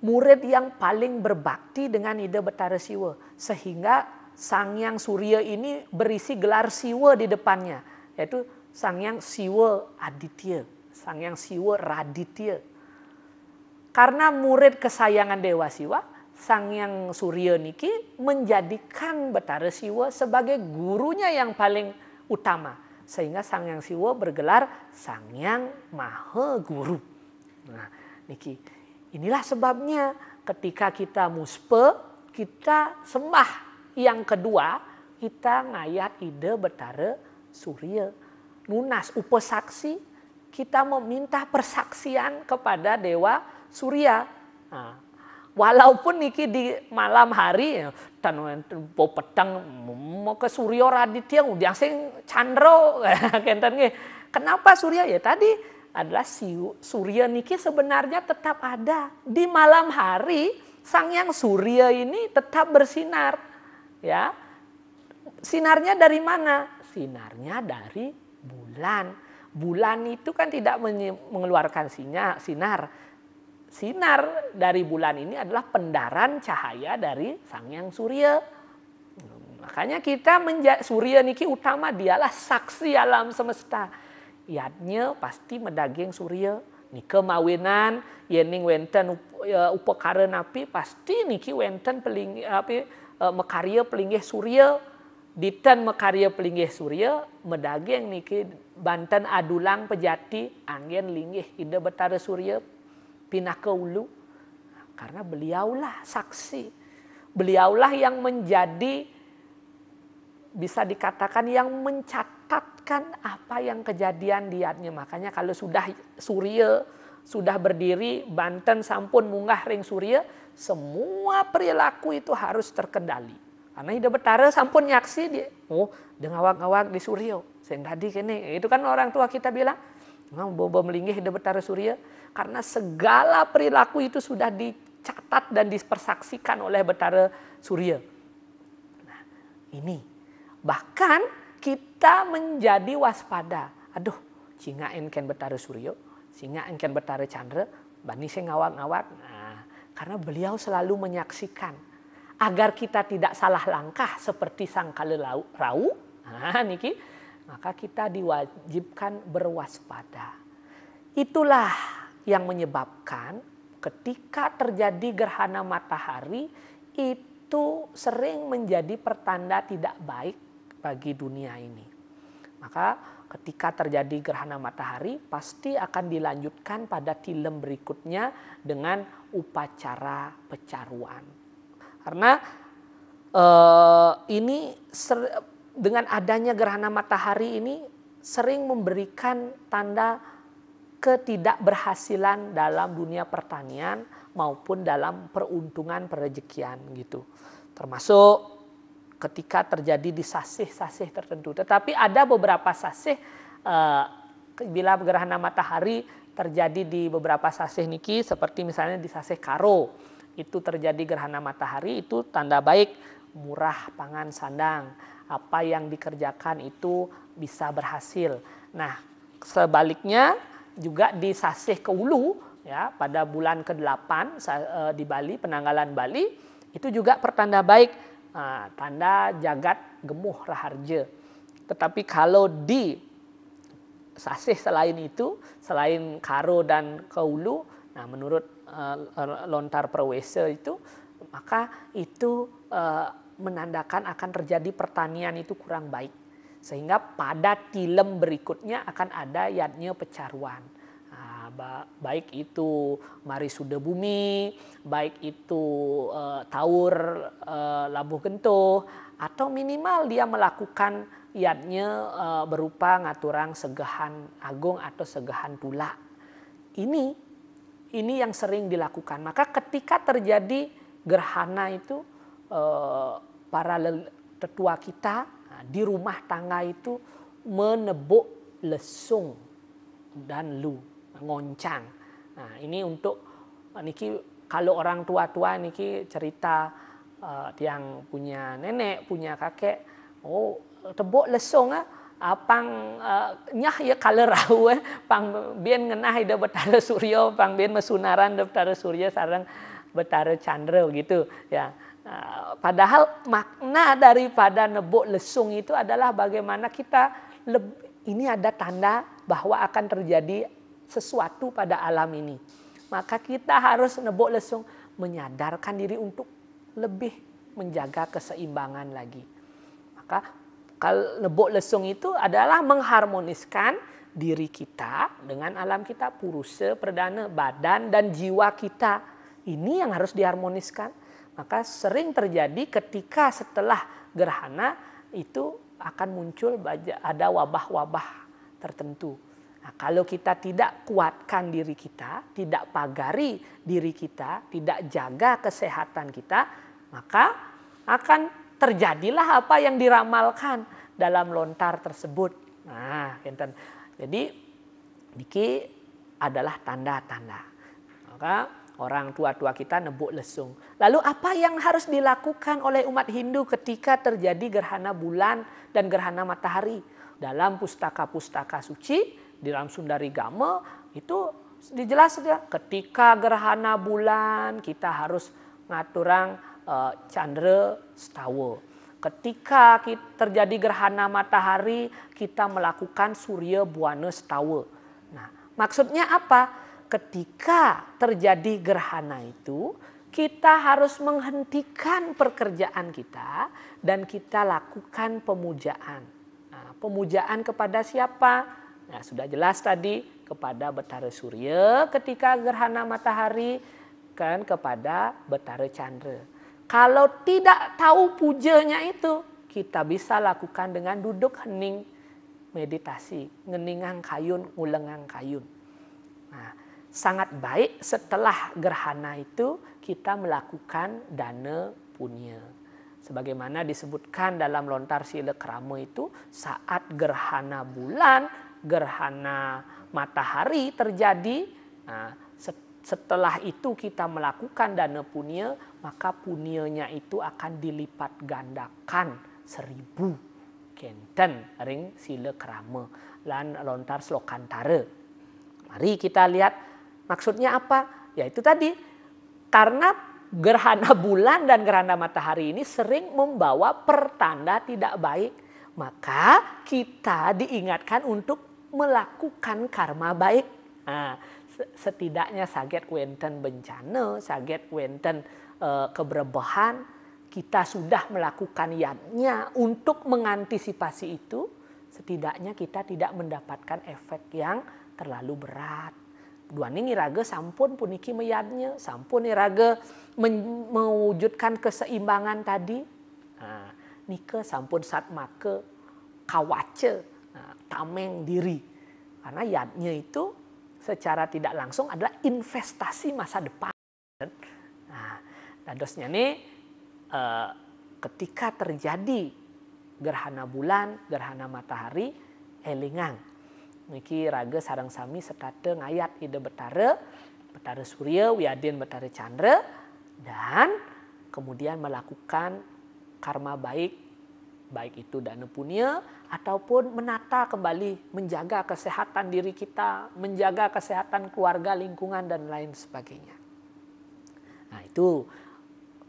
Murid yang paling berbakti dengan Ida Betara Siwa. Sehingga Sang Yang Surya ini berisi gelar Siwa di depannya. Yaitu Sang Yang Siwa Aditya. Sang Yang Siwa Raditya karena murid kesayangan Dewa Siwa, Sang Yang Surya Niki menjadikan Betara Siwa sebagai gurunya yang paling utama. Sehingga Sang Yang Siwa bergelar Sang Yang Maha Guru. Nah, Niki, inilah sebabnya ketika kita muspe, kita sembah. Yang kedua, kita ngayat ide Betara Surya. Nunas upasaksi, kita meminta persaksian kepada Dewa surya. Nah, walaupun niki di malam hari dan po petang mau ke surya raditya udah sing chandra kenten Kenapa surya? Ya tadi adalah si surya niki sebenarnya tetap ada. Di malam hari sang yang surya ini tetap bersinar ya. Sinarnya dari mana? Sinarnya dari bulan. Bulan itu kan tidak mengeluarkan sinyal sinar sinar dari bulan ini adalah pendaran cahaya dari sang yang surya. Makanya kita menjadi surya niki utama dialah saksi alam semesta. Yadnya pasti medaging surya. Nike mawinan, yening wenten ya, upakara napi pasti niki wenten peling api e, mekarya pelinggih surya. Ditan mekarya pelinggih surya, medaging niki Banten adulang pejati angin linggih ide betara surya pindah karena beliaulah saksi. Beliaulah yang menjadi bisa dikatakan yang mencatatkan apa yang kejadian diatnya makanya kalau sudah surya sudah berdiri Banten sampun munggah ring surya semua perilaku itu harus terkendali. Karena hidup betara sampun nyaksi dia oh dengawak-ngawak di surya. Sing tadi kene itu kan orang tua kita bilang bobo melinggih hidup betara surya karena segala perilaku itu sudah dicatat dan dipersaksikan oleh Betara Surya. Nah, ini bahkan kita menjadi waspada. Aduh, singa enken Betara Surya, singa enken Betara Chandra, bani saya ngawak-ngawak. Nah, karena beliau selalu menyaksikan agar kita tidak salah langkah seperti sang kalelau rau. Nah, niki maka kita diwajibkan berwaspada. Itulah yang menyebabkan ketika terjadi gerhana matahari itu sering menjadi pertanda tidak baik bagi dunia ini. Maka ketika terjadi gerhana matahari pasti akan dilanjutkan pada tilem berikutnya dengan upacara pecaruan. Karena uh, ini ser, dengan adanya gerhana matahari ini sering memberikan tanda ketidakberhasilan dalam dunia pertanian maupun dalam peruntungan perejekian gitu. Termasuk ketika terjadi di sasih-sasih tertentu. Tetapi ada beberapa sasih uh, bila gerhana matahari terjadi di beberapa sasih niki seperti misalnya di sasih karo itu terjadi gerhana matahari itu tanda baik murah pangan sandang apa yang dikerjakan itu bisa berhasil. Nah, sebaliknya juga di sasih ke ulu ya pada bulan ke-8 eh, di Bali penanggalan Bali itu juga pertanda baik tanda jagat gemuh raharja. Tetapi kalau di sasih selain itu, selain karo dan kaulu, nah menurut uh, lontar perwesa itu, maka itu uh, menandakan akan terjadi pertanian itu kurang baik. Sehingga pada tilem berikutnya akan ada yadnya pecaruan baik itu Mari Suda Bumi, baik itu uh, Taur uh, Labuh Gentuh, atau minimal dia melakukan iatnya uh, berupa ngaturang segahan agung atau segahan tula. Ini ini yang sering dilakukan. Maka ketika terjadi gerhana itu uh, para tetua kita nah, di rumah tangga itu menebuk lesung dan lu ngoncang. Nah, ini untuk niki kalau orang tua-tua niki cerita uh, yang punya nenek, punya kakek, oh tebuk lesung ah apang uh, nyah ya kalau rahu eh pang bian ngenah ida betara suryo pang bian mesunaran betara surya sarang betara chandra gitu ya uh, padahal makna daripada nebuk lesung itu adalah bagaimana kita ini ada tanda bahwa akan terjadi sesuatu pada alam ini. Maka kita harus nebuk lesung menyadarkan diri untuk lebih menjaga keseimbangan lagi. Maka kalau nebuk lesung itu adalah mengharmoniskan diri kita dengan alam kita, purusa, perdana, badan dan jiwa kita. Ini yang harus diharmoniskan. Maka sering terjadi ketika setelah gerhana itu akan muncul ada wabah-wabah tertentu. Nah, kalau kita tidak kuatkan diri kita, tidak pagari diri kita, tidak jaga kesehatan kita, maka akan terjadilah apa yang diramalkan dalam lontar tersebut. Nah. Jadi niki adalah tanda-tanda. Maka orang tua-tua kita nebuk lesung. Lalu apa yang harus dilakukan oleh umat Hindu ketika terjadi gerhana bulan dan gerhana matahari? Dalam pustaka-pustaka suci dalam Sundari Gama itu dijelaskan ketika gerhana bulan kita harus ngaturang uh, candra setawa. Ketika terjadi gerhana matahari kita melakukan surya buana setawa. Nah, maksudnya apa? Ketika terjadi gerhana itu kita harus menghentikan pekerjaan kita dan kita lakukan pemujaan. Nah, pemujaan kepada siapa? Nah, sudah jelas tadi kepada Betara Surya ketika gerhana matahari kan kepada Betara Chandra. Kalau tidak tahu pujanya itu, kita bisa lakukan dengan duduk hening meditasi, ngeningang kayun, ulengang kayun. Nah, sangat baik setelah gerhana itu kita melakukan dana punya. Sebagaimana disebutkan dalam lontar sila krama itu saat gerhana bulan gerhana matahari terjadi, nah, setelah itu kita melakukan dana punya, maka punyanya itu akan dilipat gandakan seribu kenten ring sila kerama lan lontar slokantara. Mari kita lihat maksudnya apa? Ya itu tadi karena gerhana bulan dan gerhana matahari ini sering membawa pertanda tidak baik, maka kita diingatkan untuk melakukan karma baik. Nah, setidaknya saget wenten bencana, saget wenten uh, keberbahan, kita sudah melakukan yadnya untuk mengantisipasi itu setidaknya kita tidak mendapatkan efek yang terlalu berat. Dua ini raga sampun puniki meyadnya, sampun raga mewujudkan keseimbangan tadi. Nah, nike sampun saat maka kawace, nah, tameng diri. Karena yadnya itu secara tidak langsung adalah investasi masa depan. Nah, dadosnya nih eh, ketika terjadi gerhana bulan, gerhana matahari, elingang. Niki raga sarang sami setate ngayat ide betara, betara surya, wiadin betara chandra, dan kemudian melakukan karma baik, baik itu dana punya ataupun menata kembali, menjaga kesehatan diri kita, menjaga kesehatan keluarga, lingkungan, dan lain sebagainya. Nah itu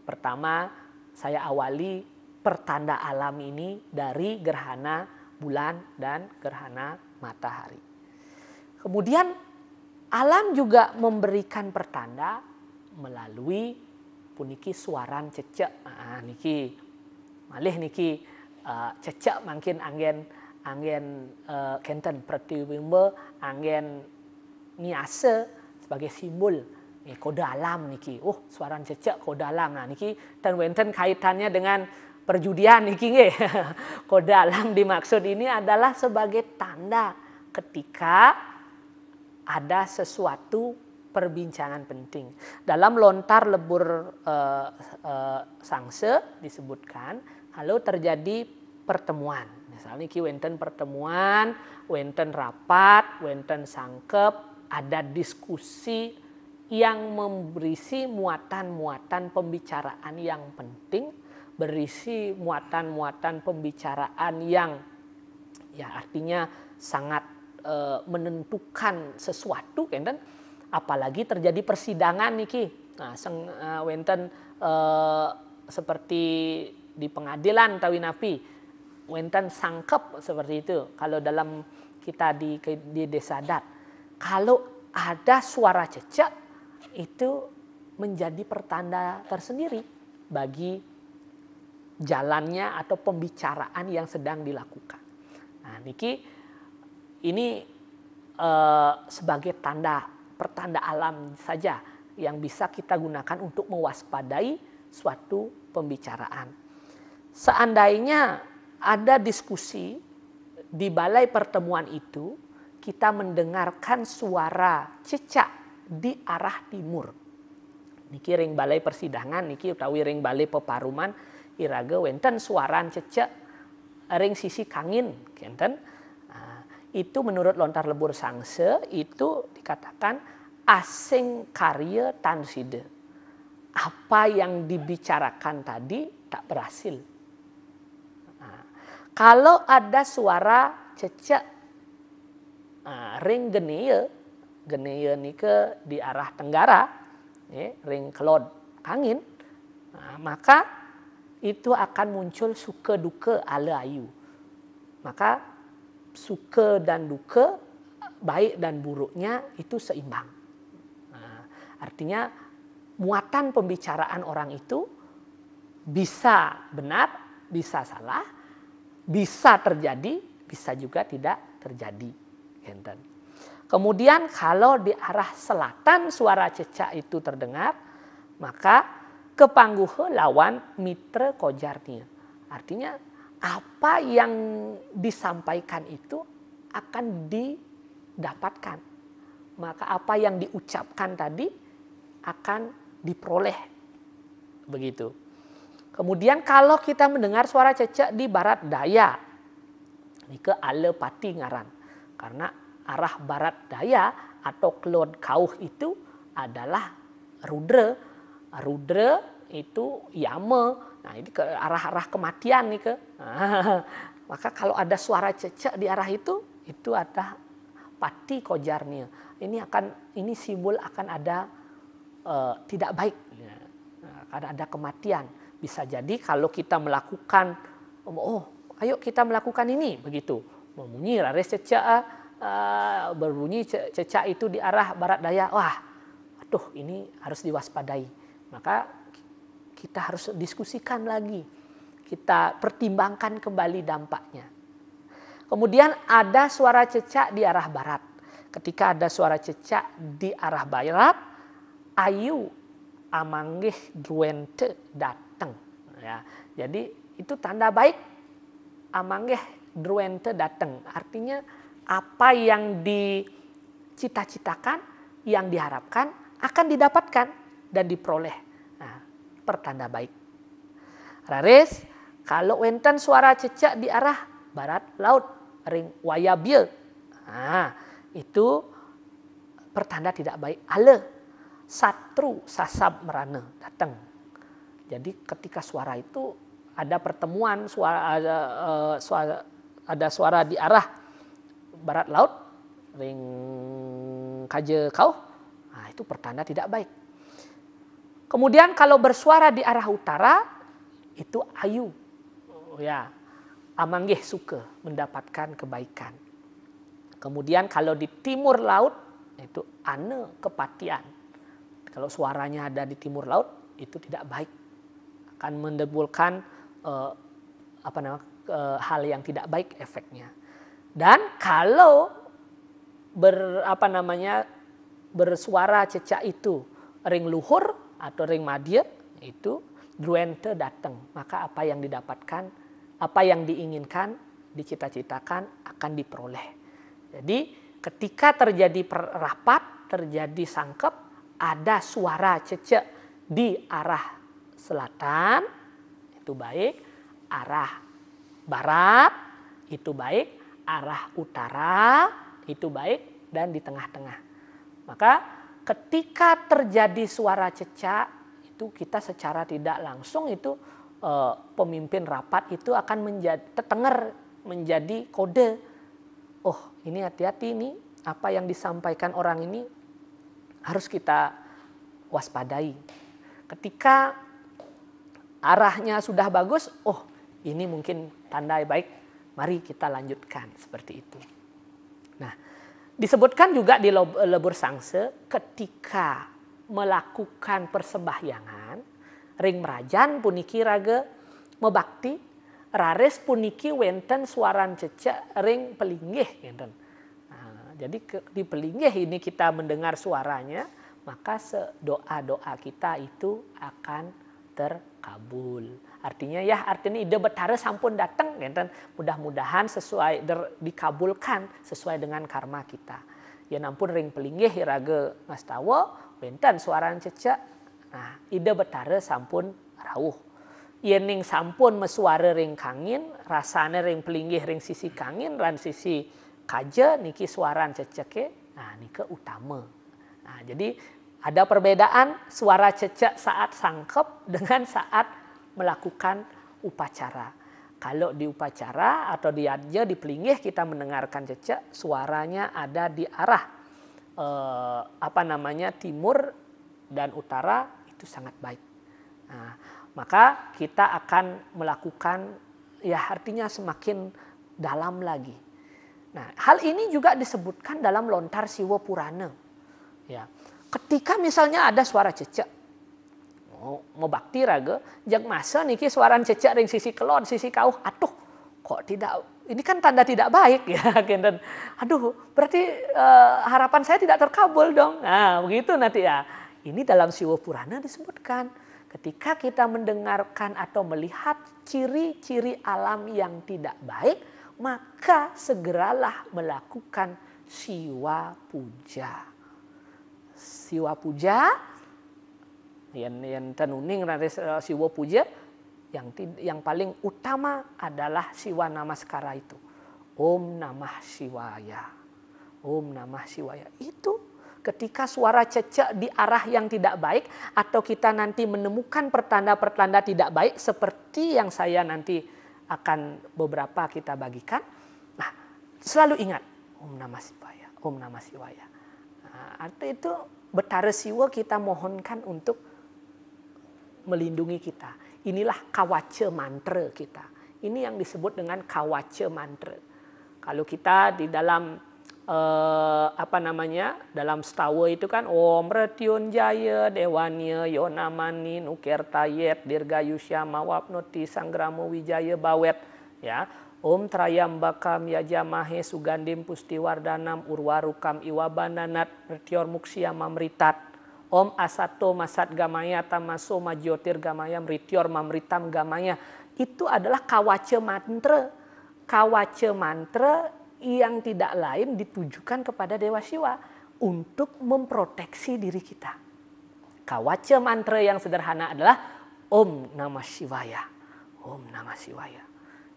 pertama saya awali pertanda alam ini dari gerhana bulan dan gerhana matahari. Kemudian alam juga memberikan pertanda melalui puniki suaran cecek. Ah, niki malih niki uh, cecek mungkin angin angin uh, kenten pertiwimbe angin niase sebagai simbol eh, kode alam niki. Oh, suaran cecek kode alam. Nah, niki dan wenten kaitannya dengan perjudian niki nggih. Kode alam dimaksud ini adalah sebagai tanda ketika ada sesuatu perbincangan penting. Dalam lontar lebur uh, uh, sangse disebutkan kalau terjadi pertemuan. Misalnya ki wenten pertemuan, wenten rapat, wenten sangkep, ada diskusi yang memberisi muatan-muatan pembicaraan yang penting berisi muatan-muatan pembicaraan yang ya artinya sangat e, menentukan sesuatu kan? Dan apalagi terjadi persidangan niki nah seng e, wenten e, seperti di pengadilan tawinapi wenten sangkep seperti itu kalau dalam kita di di desa adat. Kalau ada suara cecak itu menjadi pertanda tersendiri bagi jalannya atau pembicaraan yang sedang dilakukan. Nah, niki ini eh, sebagai tanda pertanda alam saja yang bisa kita gunakan untuk mewaspadai suatu pembicaraan. Seandainya ada diskusi di balai pertemuan itu, kita mendengarkan suara cecak di arah timur. Niki ring balai persidangan, niki utawi ring balai peparuman, iraga wenten suaran cecek ring sisi kangin kenten. Nah, itu menurut lontar lebur sangse itu dikatakan asing karya tanside apa yang dibicarakan tadi tak berhasil. Nah, kalau ada suara cecek nah, ring geneye geneye ni ke di arah tenggara ya, ring kelod kangin nah, maka itu akan muncul suka duka ala ayu. Maka suka dan duka, baik dan buruknya itu seimbang. Nah, artinya muatan pembicaraan orang itu bisa benar, bisa salah, bisa terjadi, bisa juga tidak terjadi. Kemudian kalau di arah selatan suara cecak itu terdengar, maka kepangguhe lawan mitra kojarnya. Artinya apa yang disampaikan itu akan didapatkan. Maka apa yang diucapkan tadi akan diperoleh. Begitu. Kemudian kalau kita mendengar suara cecek di barat daya, ini ke ale pati ngaran. Karena arah barat daya atau kelod kauh itu adalah rudra Rudra itu Yama. Nah, ini ke arah-arah kematian nih ke. Nah, maka kalau ada suara cecek di arah itu, itu ada pati kojarnya. Ini akan ini simbol akan ada uh, tidak baik. Nah, akan ada kematian. Bisa jadi kalau kita melakukan oh, ayo kita melakukan ini begitu. Membunyi raris cecak uh, berbunyi cecak itu di arah barat daya. Wah, aduh ini harus diwaspadai maka kita harus diskusikan lagi. Kita pertimbangkan kembali dampaknya. Kemudian ada suara cecak di arah barat. Ketika ada suara cecak di arah barat, ayu amanggih druente datang. Ya, jadi itu tanda baik amanggih druente datang. Artinya apa yang dicita-citakan, yang diharapkan akan didapatkan dan diperoleh. Nah, pertanda baik. Raris, kalau wenten suara cecak di arah barat laut, ring wayabil. Nah, itu pertanda tidak baik. Ale, satru, sasab, merana, datang. Jadi ketika suara itu ada pertemuan suara ada uh, suara ada suara di arah barat laut ring kaje kau nah, itu pertanda tidak baik kemudian kalau bersuara di arah utara itu ayu ya amanggih suka mendapatkan kebaikan. Kemudian kalau di timur laut itu ane kepatian. Kalau suaranya ada di timur laut itu tidak baik. Akan menimbulkan uh, apa nama uh, hal yang tidak baik efeknya. Dan kalau ber apa namanya bersuara cecak itu ring luhur atau ring madya itu druente datang, maka apa yang didapatkan apa yang diinginkan, dicita-citakan akan diperoleh. Jadi ketika terjadi rapat, terjadi sangkep, ada suara cecek di arah selatan, itu baik, arah barat, itu baik, arah utara, itu baik, dan di tengah-tengah. Maka ketika terjadi suara cecak, itu kita secara tidak langsung itu uh, pemimpin rapat itu akan menjadi tetenger menjadi kode. Oh, ini hati-hati ini apa yang disampaikan orang ini harus kita waspadai. Ketika arahnya sudah bagus, oh ini mungkin tanda baik, mari kita lanjutkan seperti itu. Nah, disebutkan juga di lebur sangse ketika melakukan persembahyangan ring merajan puniki raga mebakti rares puniki wenten suaran cecek ring pelinggih. Nah, jadi di pelinggih ini kita mendengar suaranya maka doa-doa kita itu akan terkabul. Artinya ya artinya ide betara sampun datang gitu. Mudah-mudahan sesuai der, dikabulkan sesuai dengan karma kita. Ya nampun ring pelinggih raga ngastawa wenten suaran cecek Nah, ide betara sampun rawuh. Yening sampun mesuara ring kangin, rasane ring pelinggih ring sisi kangin, ran sisi kaja niki suaran ceceke, nah nike utama. Nah, jadi ada perbedaan suara cecek saat sangkep dengan saat melakukan upacara. Kalau di upacara atau di aja di pelinggih kita mendengarkan cecek, suaranya ada di arah eh, apa namanya timur dan utara itu sangat baik. Nah, maka kita akan melakukan ya artinya semakin dalam lagi. Nah, hal ini juga disebutkan dalam lontar siwo purana. Ya. Ketika misalnya ada suara cecek, mau, bakti raga, jak masa niki suara cecek ring sisi kelon, sisi kau, aduh kok tidak ini kan tanda tidak baik ya dan aduh berarti uh, harapan saya tidak terkabul dong. Nah begitu nanti ya. Ini dalam Siwa Purana disebutkan ketika kita mendengarkan atau melihat ciri-ciri alam yang tidak baik, maka segeralah melakukan siwa puja. Siwa puja yang yang tenuning eh, siwa puja yang yang paling utama adalah siwa namaskara itu. Om Namah Siwaya. Om Namah Siwaya. Itu ketika suara cecek di arah yang tidak baik atau kita nanti menemukan pertanda-pertanda tidak baik seperti yang saya nanti akan beberapa kita bagikan. Nah, selalu ingat Om Namah Shivaya, Om Namah Shivaya. Nah, arti itu betara siwa kita mohonkan untuk melindungi kita. Inilah kawace mantra kita. Ini yang disebut dengan kawace mantra. Kalau kita di dalam eh, apa namanya dalam setawa itu kan Om Retyun Jaya Dewanya Yonamani Nukir Tayet Dirgayusya Mawapnoti Sanggramo Wijaya Bawet ya Om Trayambakam Yajamahe Sugandim Pustiwardanam Urwarukam Iwabananat Retior Muksia Mamritat Om Asato Masat Gamaya Tamaso Majiotir Gamaya Mritior Mamritam Gamaya itu adalah kawace mantra kawace mantra yang tidak lain ditujukan kepada Dewa Siwa untuk memproteksi diri kita. Kawace mantra yang sederhana adalah Om Namah Shivaya. Om Namah Shivaya.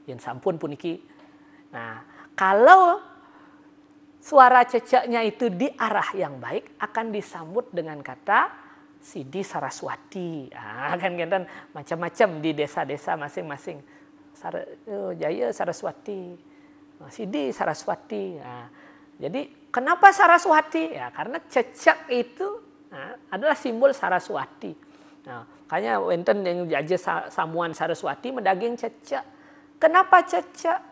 Yang sampun puniki. Nah, kalau suara ceceknya itu di arah yang baik akan disambut dengan kata Sidi Saraswati. Nah, kan kan macam-macam di desa-desa masing-masing. Sar, oh, Jaya Saraswati, Sidi Saraswati. Nah, jadi kenapa Saraswati? Ya karena cecak itu nah, adalah simbol Saraswati. Nah, makanya wenten yang jaja samuan Saraswati mendaging cecak. Kenapa cecak?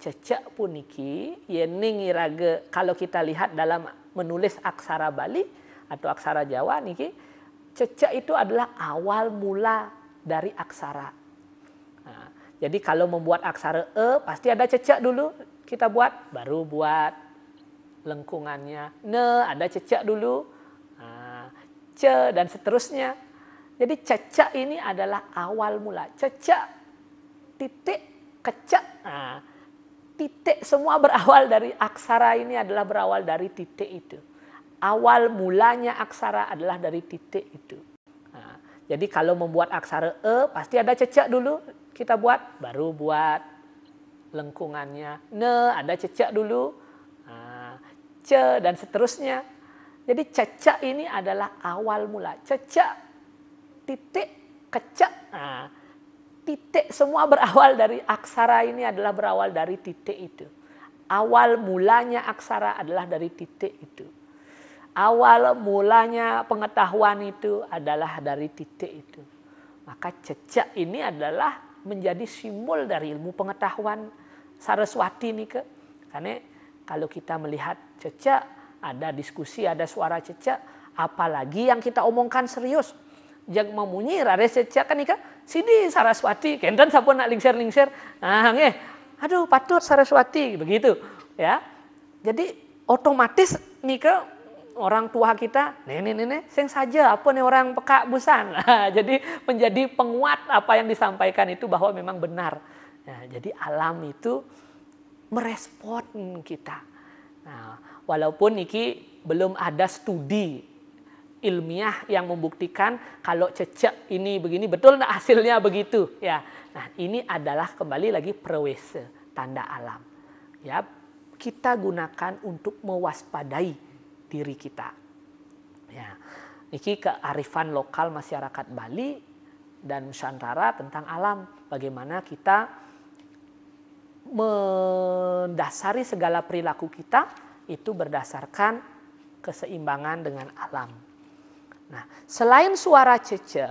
Nah, cecak puniki yening iraga kalau kita lihat dalam menulis aksara Bali atau aksara Jawa niki cecak itu adalah awal mula dari aksara. Nah, jadi kalau membuat aksara e pasti ada cecak dulu kita buat baru buat lengkungannya. Ne ada cecak dulu, ce dan seterusnya. Jadi cecak ini adalah awal mula. Cecak titik kecak. Nah, titik semua berawal dari aksara ini adalah berawal dari titik itu. Awal mulanya aksara adalah dari titik itu. Nah, jadi kalau membuat aksara e pasti ada cecak dulu kita buat, baru buat lengkungannya. Ne ada cecak dulu, ce dan seterusnya. Jadi cecak ini adalah awal mula. Cecak titik kecak. Nah, titik semua berawal dari aksara ini adalah berawal dari titik itu. Awal mulanya aksara adalah dari titik itu. Awal mulanya pengetahuan itu adalah dari titik itu. Maka cecak ini adalah menjadi simbol dari ilmu pengetahuan Saraswati nih ke. Karena kalau kita melihat cecak, ada diskusi, ada suara cecak, apalagi yang kita omongkan serius. Jangan memunyi rare cecak kan ika, sini Saraswati, kenten sapun nak lingser-lingser. Nah, nge, aduh patut Saraswati, begitu. ya. Jadi otomatis nika orang tua kita, nenek-nenek, sing saja apa nih orang peka busan. Nah, jadi menjadi penguat apa yang disampaikan itu bahwa memang benar. Nah, jadi alam itu merespon kita. Nah, walaupun iki belum ada studi ilmiah yang membuktikan kalau cecek ini begini betul nah hasilnya begitu ya. Nah, ini adalah kembali lagi prewese tanda alam. Ya, kita gunakan untuk mewaspadai diri kita. Ya. Iki kearifan lokal masyarakat Bali dan Nusantara tentang alam. Bagaimana kita mendasari segala perilaku kita itu berdasarkan keseimbangan dengan alam. Nah, selain suara cece,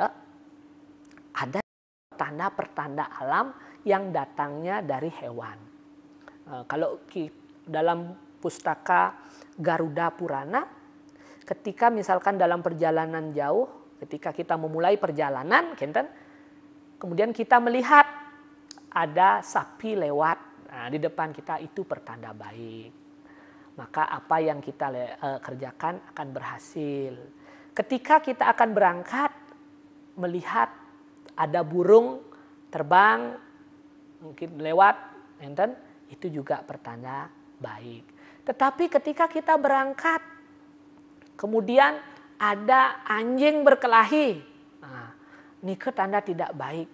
ada tanda-pertanda alam yang datangnya dari hewan. Eh, kalau dalam pustaka Garuda Purana, ketika misalkan dalam perjalanan jauh, ketika kita memulai perjalanan, kemudian kita melihat ada sapi lewat Nah, di depan kita itu pertanda baik. Maka apa yang kita uh, kerjakan akan berhasil. Ketika kita akan berangkat melihat ada burung terbang mungkin lewat, enten itu juga pertanda baik. Tetapi ketika kita berangkat kemudian ada anjing berkelahi, nah, ini tanda tidak baik.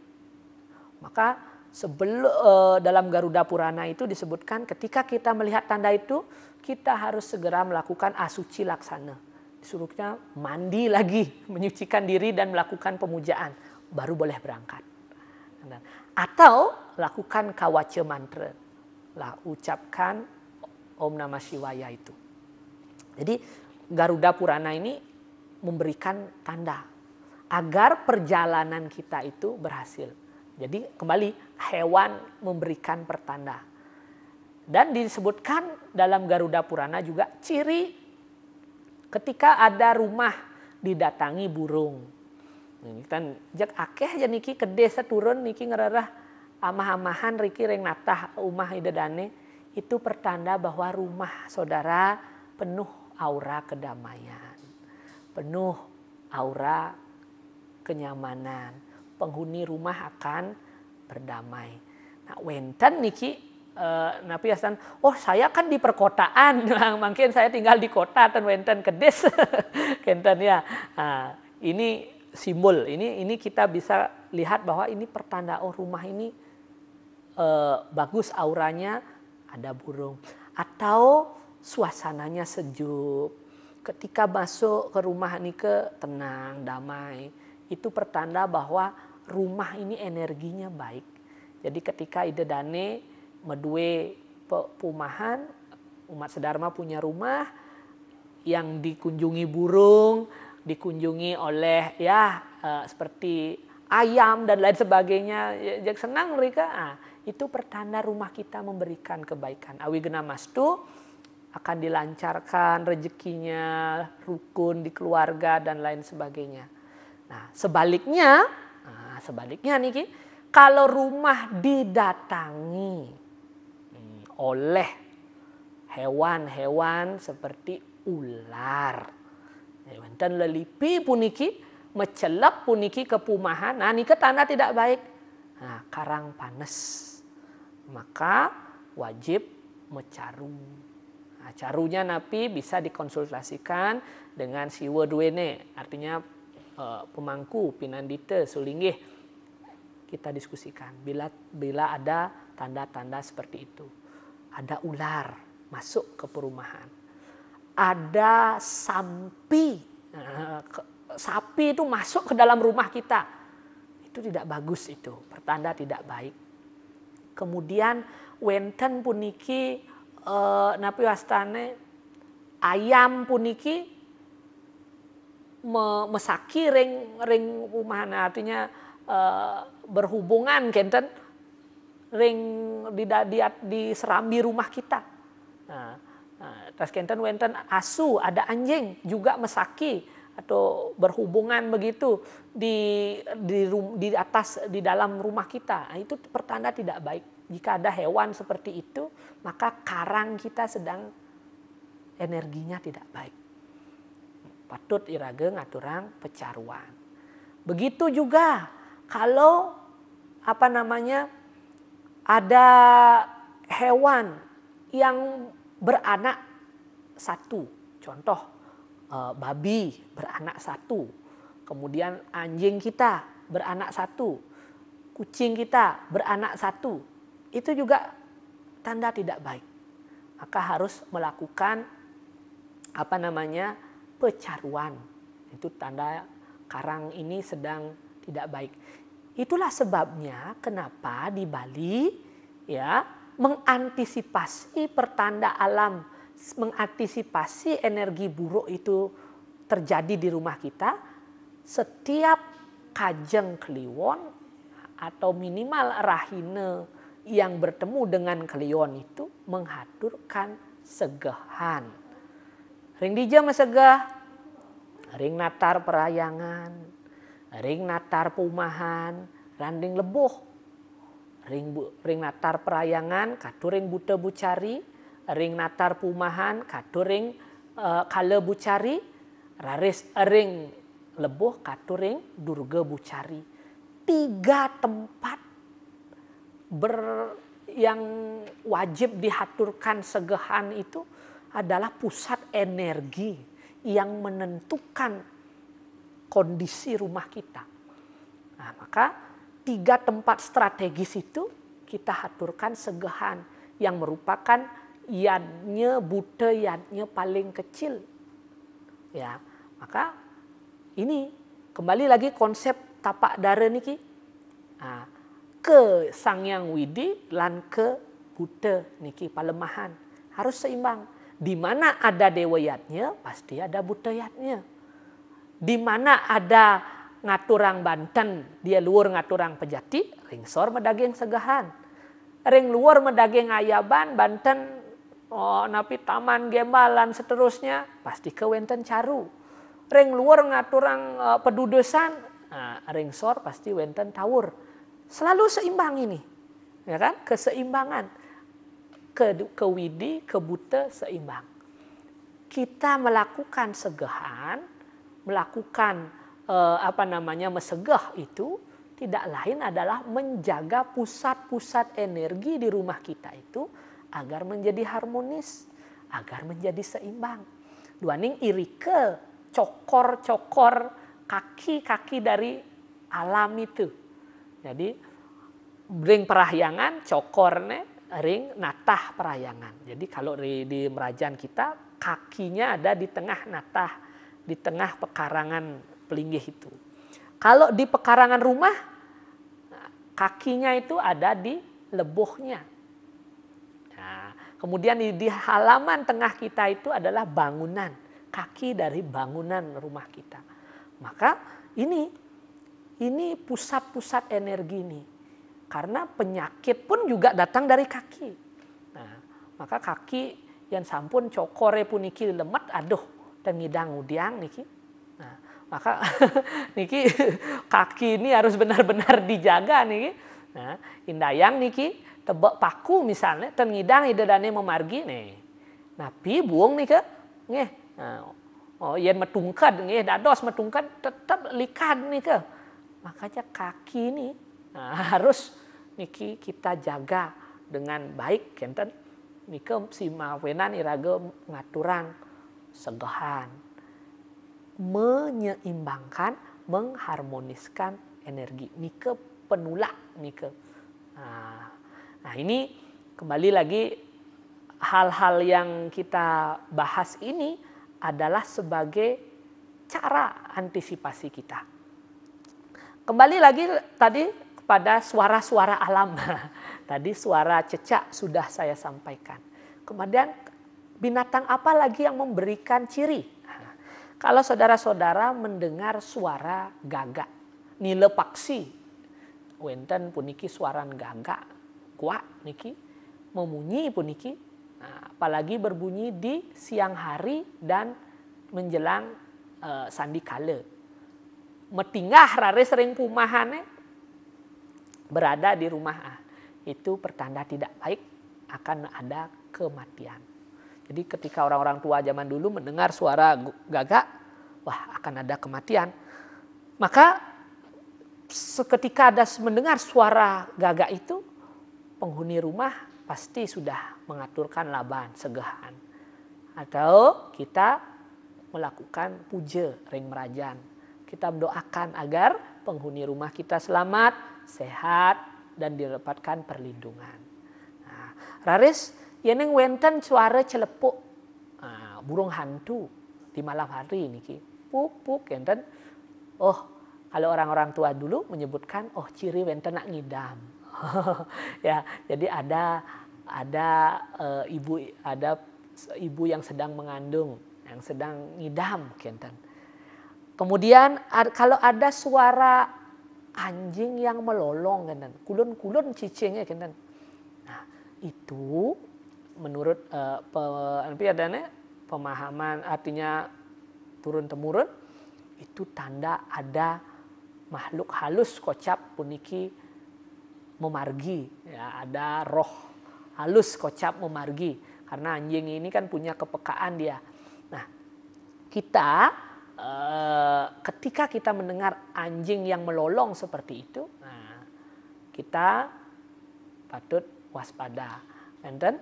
Maka sebelum uh, dalam Garuda Purana itu disebutkan ketika kita melihat tanda itu kita harus segera melakukan asuci laksana. Disuruhnya mandi lagi, menyucikan diri dan melakukan pemujaan baru boleh berangkat. Atau lakukan kawace mantra. Lah ucapkan Om Namah Shivaya itu. Jadi Garuda Purana ini memberikan tanda agar perjalanan kita itu berhasil jadi kembali hewan memberikan pertanda. Dan disebutkan dalam Garuda Purana juga ciri ketika ada rumah didatangi burung. Ini kan jak akeh aja niki ke desa turun niki ngerarah amah-amahan riki ring natah umah idedane itu pertanda bahwa rumah saudara penuh aura kedamaian, penuh aura kenyamanan. Penghuni rumah akan berdamai. Nah, wenten niki uh, napi asan, oh saya kan di perkotaan, mungkin saya tinggal di kota dan wenten kedes, kenten ya. Nah, ini simbol, ini ini kita bisa lihat bahwa ini pertanda oh rumah ini uh, bagus auranya, ada burung atau suasananya sejuk. Ketika masuk ke rumah ini ke tenang, damai itu pertanda bahwa rumah ini energinya baik. Jadi ketika ide dane medue pumahan umat sedharma punya rumah yang dikunjungi burung, dikunjungi oleh ya uh, seperti ayam dan lain sebagainya, ya, senang mereka. Ah, itu pertanda rumah kita memberikan kebaikan. Awi genamastu akan dilancarkan rezekinya, rukun di keluarga dan lain sebagainya. Nah, sebaliknya, nah, sebaliknya nih, kalau rumah didatangi oleh hewan-hewan seperti ular, dan lelipi puniki, mecelap puniki kepumahan, nah ini tanda tidak baik. Nah, karang panas, maka wajib mecaru. Nah, carunya napi bisa dikonsultasikan dengan siwa duene, artinya uh, pemangku pinandita sulinggih kita diskusikan bila bila ada tanda-tanda seperti itu ada ular masuk ke perumahan. Ada sampi uh, sapi itu masuk ke dalam rumah kita. Itu tidak bagus itu pertanda tidak baik. Kemudian wenten puniki uh, napi wastane ayam puniki mesaki ring ring rumah. Nah, artinya uh, berhubungan kenten ring di, di, di serambi rumah kita. Nah, nah, kenten wenten asu ada anjing juga mesaki atau berhubungan begitu di di di atas di dalam rumah kita. Nah, itu pertanda tidak baik. Jika ada hewan seperti itu, maka karang kita sedang energinya tidak baik patut iraga ngaturang pecaruan. Begitu juga kalau apa namanya ada hewan yang beranak satu, contoh e, babi beranak satu, kemudian anjing kita beranak satu, kucing kita beranak satu, itu juga tanda tidak baik. Maka harus melakukan apa namanya pecaruan. Itu tanda karang ini sedang tidak baik. Itulah sebabnya kenapa di Bali ya mengantisipasi pertanda alam, mengantisipasi energi buruk itu terjadi di rumah kita, setiap kajeng kliwon atau minimal rahine yang bertemu dengan kliwon itu menghaturkan segahan. Ring dija masegah, ring natar perayangan, ring natar pumahan, randing lebuh, ring ring natar perayangan, katuring buta bucari, ring natar pumahan, katuring uh, kala bucari, raris ring lebuh, katuring durga bucari. Tiga tempat ber yang wajib dihaturkan segahan itu adalah pusat energi yang menentukan kondisi rumah kita. Nah, maka tiga tempat strategis itu kita aturkan segahan yang merupakan yadnya buta yadnya paling kecil. Ya, maka ini kembali lagi konsep tapak dara niki. Nah, ke Sang Yang Widi lan ke buta niki palemahan harus seimbang di mana ada dewayatnya, pasti ada butayatnya. Di mana ada ngaturang Banten, dia luar ngaturang Pejati, ringsor medaging segahan. Ring luar medaging Ayaban, Banten, oh, napi Taman Gembalan seterusnya, pasti ke Wenten Caru. Ring luar ngaturang uh, Pedudusan, nah, ringsor pasti Wenten Tawur. Selalu seimbang ini. ya kan? Keseimbangan, ke kewidi, kebuta, seimbang. Kita melakukan segahan, melakukan eh, apa namanya mesegah itu tidak lain adalah menjaga pusat-pusat energi di rumah kita itu agar menjadi harmonis, agar menjadi seimbang. Duaning irike, cokor-cokor kaki-kaki dari alam itu. Jadi ring perahyangan cokorne ring natah perahyangan. Jadi kalau di, di merajan kita kakinya ada di tengah natah, di tengah pekarangan pelinggih itu. Kalau di pekarangan rumah, kakinya itu ada di lebohnya. Nah, kemudian di, di halaman tengah kita itu adalah bangunan, kaki dari bangunan rumah kita. Maka ini ini pusat-pusat energi ini. Karena penyakit pun juga datang dari kaki. Nah, maka kaki yang sampun cokore puniki lemet aduh dan ngidang udiang niki maka niki kaki ini harus benar-benar dijaga nih. Nah, indayang niki tebak paku misalnya ten ngidang idadane memargi nih. Nah, pi buang nih ke nggih. Nah, oh yen metungkad nggih dados metungkad tetap likan nih ke. Makanya kaki ini nah, harus niki kita jaga dengan baik kenten nike si mawenan iraga ngaturan segahan menyeimbangkan, mengharmoniskan energi. Nike penulak nike. Nah, nah ini kembali lagi hal-hal yang kita bahas ini adalah sebagai cara antisipasi kita. Kembali lagi tadi kepada suara-suara alam. tadi suara cecak sudah saya sampaikan. Kemudian binatang apa lagi yang memberikan ciri kalau saudara-saudara mendengar suara gagak, nile paksi, wenten puniki suara gagak, kuat niki, memunyi puniki, nah, apalagi berbunyi di siang hari dan menjelang uh, sandi kala. Metingah rare sering pumahane berada di rumah ah. Itu pertanda tidak baik akan ada kematian. Jadi ketika orang-orang tua zaman dulu mendengar suara gagak, wah akan ada kematian. Maka seketika ada mendengar suara gagak itu, penghuni rumah pasti sudah mengaturkan laban, segahan. Atau kita melakukan puja ring merajan. Kita mendoakan agar penghuni rumah kita selamat, sehat, dan didapatkan perlindungan. Nah, Raris, Yeneng wenten suara celepuk uh, burung hantu di malam hari niki. Puk puk enten. Oh, kalau orang-orang tua dulu menyebutkan oh ciri wenten nak ngidam. ya, jadi ada ada uh, ibu ada ibu yang sedang mengandung, yang sedang ngidam kenten. Kemudian kalau ada suara anjing yang melolong kenten, kulun-kulun cicingnya kenten. Nah, itu menurut uh, pe, adanya pemahaman artinya turun temurun itu tanda ada makhluk halus kocap puniki memargi. Ya ada roh halus kocap memargi. Karena anjing ini kan punya kepekaan dia. Nah kita uh, ketika kita mendengar anjing yang melolong seperti itu nah kita patut waspada. And then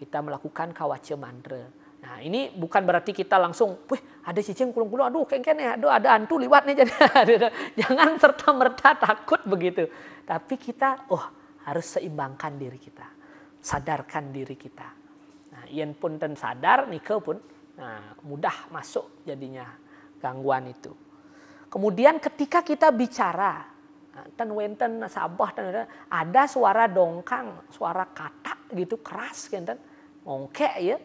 kita melakukan kawace mantra. Nah ini bukan berarti kita langsung, wih ada cicing kulung-kulung, aduh kengken ya, aduh ada hantu liwat nih. Jadi jangan serta merta takut begitu. Tapi kita, oh harus seimbangkan diri kita, sadarkan diri kita. Nah, yen pun dan sadar, Nike pun nah, mudah masuk jadinya gangguan itu. Kemudian ketika kita bicara, ten nah, wenten sabah dan ada suara dongkang, suara kata gitu keras kan ngongkek ya.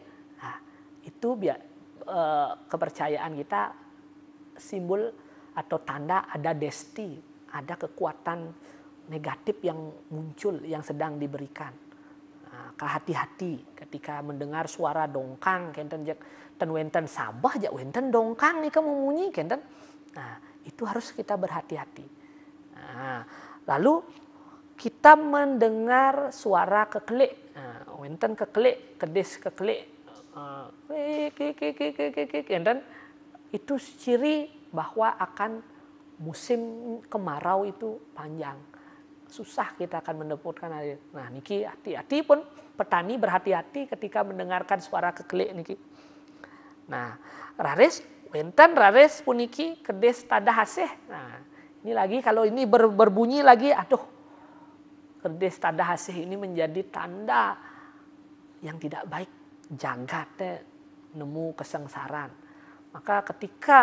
Nah, itu biar e, kepercayaan kita simbol atau tanda ada desti ada kekuatan negatif yang muncul yang sedang diberikan. Nah, kehati-hati ketika mendengar suara dongkang kenten jak ten sabah jak wenten dongkang nih kamu munyi kenten. Nah itu harus kita berhati-hati. Nah lalu kita mendengar suara kekelik. Nah, wenten kekelik, kedis kekelik. Uh, dan itu ciri bahwa akan musim kemarau itu panjang. Susah kita akan mendapatkan air. Nah, niki hati-hati pun petani berhati-hati ketika mendengarkan suara kekelik niki. Nah, raris wenten raris puniki kedes tada haseh. Nah, ini lagi kalau ini ber, berbunyi lagi aduh kedes tada haseh ini menjadi tanda yang tidak baik jagat nemu kesengsaran. Maka ketika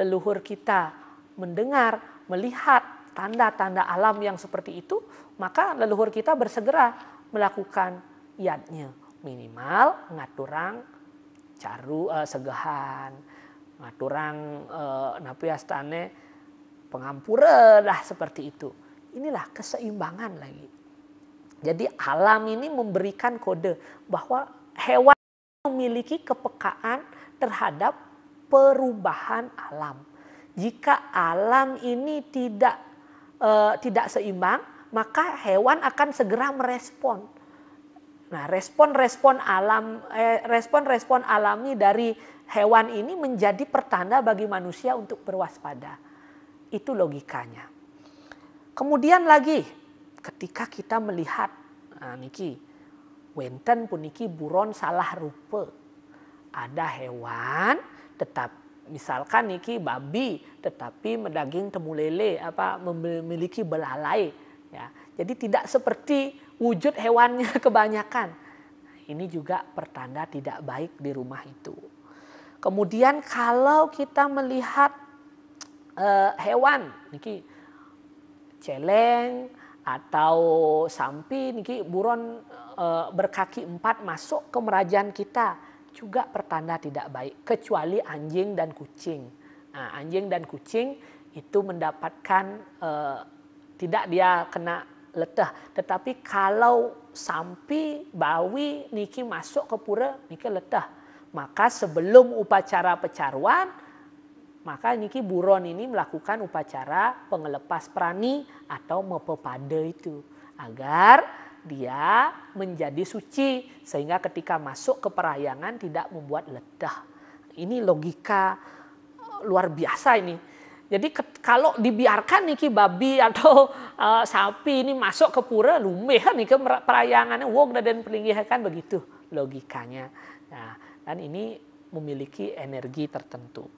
leluhur kita mendengar, melihat tanda-tanda alam yang seperti itu, maka leluhur kita bersegera melakukan iadnya. Minimal ngaturang caru uh, segahan, ngaturang uh, napi astane pengampura lah seperti itu. Inilah keseimbangan lagi. Jadi alam ini memberikan kode bahwa hewan memiliki kepekaan terhadap perubahan alam. Jika alam ini tidak uh, tidak seimbang, maka hewan akan segera merespon. Nah, respon-respon alam eh, respon-respon alami dari hewan ini menjadi pertanda bagi manusia untuk berwaspada. Itu logikanya. Kemudian lagi ketika kita melihat nah, niki wenten puniki buron salah rupa. Ada hewan tetap misalkan niki babi tetapi mendaging temulele apa memiliki belalai ya. Jadi tidak seperti wujud hewannya kebanyakan. Ini juga pertanda tidak baik di rumah itu. Kemudian kalau kita melihat uh, hewan niki celeng atau sampi niki buron uh, berkaki empat masuk ke merajaan kita juga pertanda tidak baik kecuali anjing dan kucing. Nah, anjing dan kucing itu mendapatkan uh, tidak dia kena letah, tetapi kalau sampi bawi niki masuk ke pura niki letah. Maka sebelum upacara pecaruan maka niki buron ini melakukan upacara pengelepas prani atau mepepada itu agar dia menjadi suci sehingga ketika masuk ke perayangan tidak membuat ledah. Ini logika eh, luar biasa ini. Jadi kalau dibiarkan niki babi atau uh, sapi ini masuk ke pura lumeh kan nih ke perayangannya wong dan pelinggih kan begitu logikanya. Nah, dan ini memiliki energi tertentu.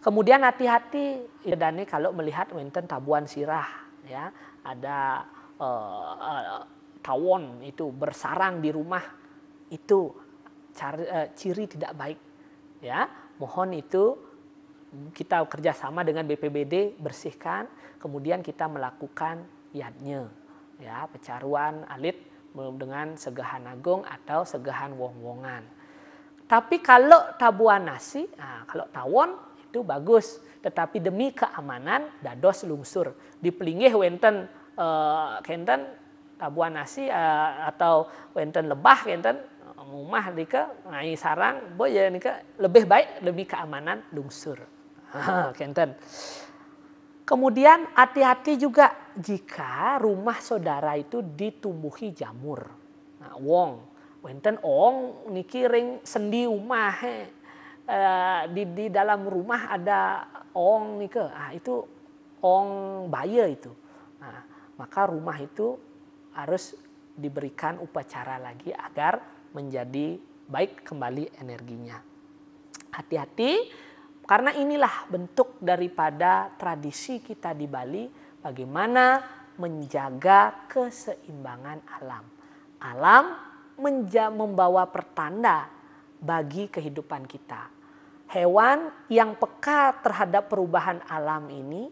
Kemudian hati-hati ya Dani kalau melihat wenten tabuan sirah ya. Ada uh, uh, tawon itu bersarang di rumah itu cari, uh, ciri tidak baik ya. Mohon itu kita kerjasama dengan BPBD bersihkan. Kemudian kita melakukan yadnya ya pecaruan alit dengan segahan agung atau segahan wong-wongan tapi kalau tabuan nasi nah, kalau tawon itu bagus. Tetapi demi keamanan dados lungsur. Dipelinggih wenten uh, kenten tabuan nasi uh, atau wenten lebah wenten rumah nika ngai sarang boy ya nika lebih baik lebih keamanan lungsur. Kenten. Kemudian hati-hati juga jika rumah saudara itu ditumbuhi jamur. Nah, wong wenten ong niki ring sendi rumah he. Uh, di di dalam rumah ada ong nika ah itu ong baya itu nah, maka rumah itu harus diberikan upacara lagi agar menjadi baik kembali energinya. Hati-hati karena inilah bentuk daripada tradisi kita di Bali bagaimana menjaga keseimbangan alam. Alam menja membawa pertanda bagi kehidupan kita. Hewan yang peka terhadap perubahan alam ini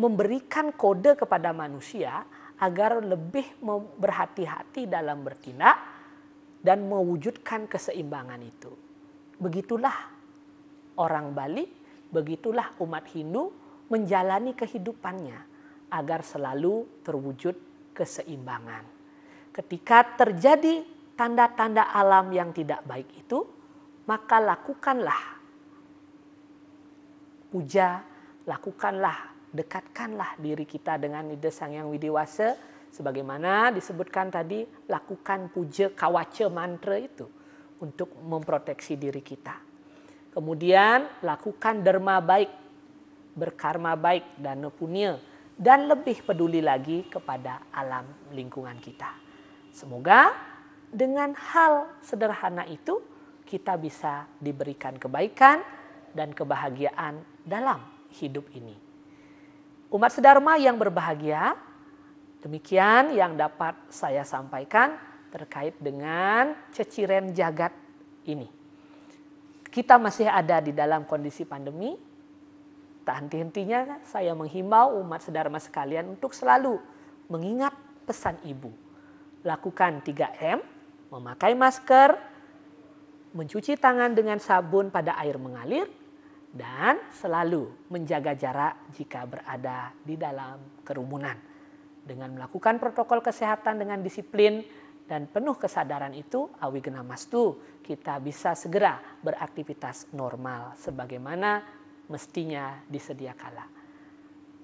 memberikan kode kepada manusia agar lebih berhati-hati dalam bertindak dan mewujudkan keseimbangan itu. Begitulah orang Bali, begitulah umat Hindu menjalani kehidupannya agar selalu terwujud keseimbangan. Ketika terjadi tanda-tanda alam yang tidak baik itu, maka lakukanlah puja, lakukanlah dekatkanlah diri kita dengan Ida Sang Yang Widiwasa Sebagaimana disebutkan tadi, lakukan puja kawaca mantra itu untuk memproteksi diri kita. Kemudian lakukan derma baik, berkarma baik dan punya dan lebih peduli lagi kepada alam lingkungan kita. Semoga dengan hal sederhana itu kita bisa diberikan kebaikan dan kebahagiaan dalam hidup ini. Umat sedharma yang berbahagia, demikian yang dapat saya sampaikan terkait dengan ceciren jagat ini. Kita masih ada di dalam kondisi pandemi. Tak henti-hentinya saya menghimbau umat sedharma sekalian untuk selalu mengingat pesan ibu. Lakukan 3M, memakai masker, mencuci tangan dengan sabun pada air mengalir, dan selalu menjaga jarak jika berada di dalam kerumunan. Dengan melakukan protokol kesehatan dengan disiplin dan penuh kesadaran itu, awi genamastu, kita bisa segera beraktivitas normal sebagaimana mestinya disedia kala.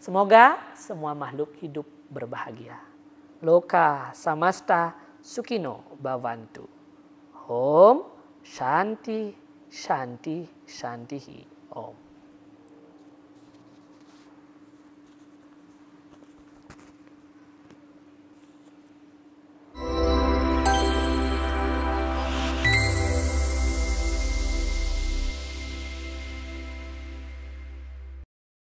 Semoga semua makhluk hidup berbahagia. Loka samasta sukino bavantu. Om Shanti Shanti Shantihi. Om.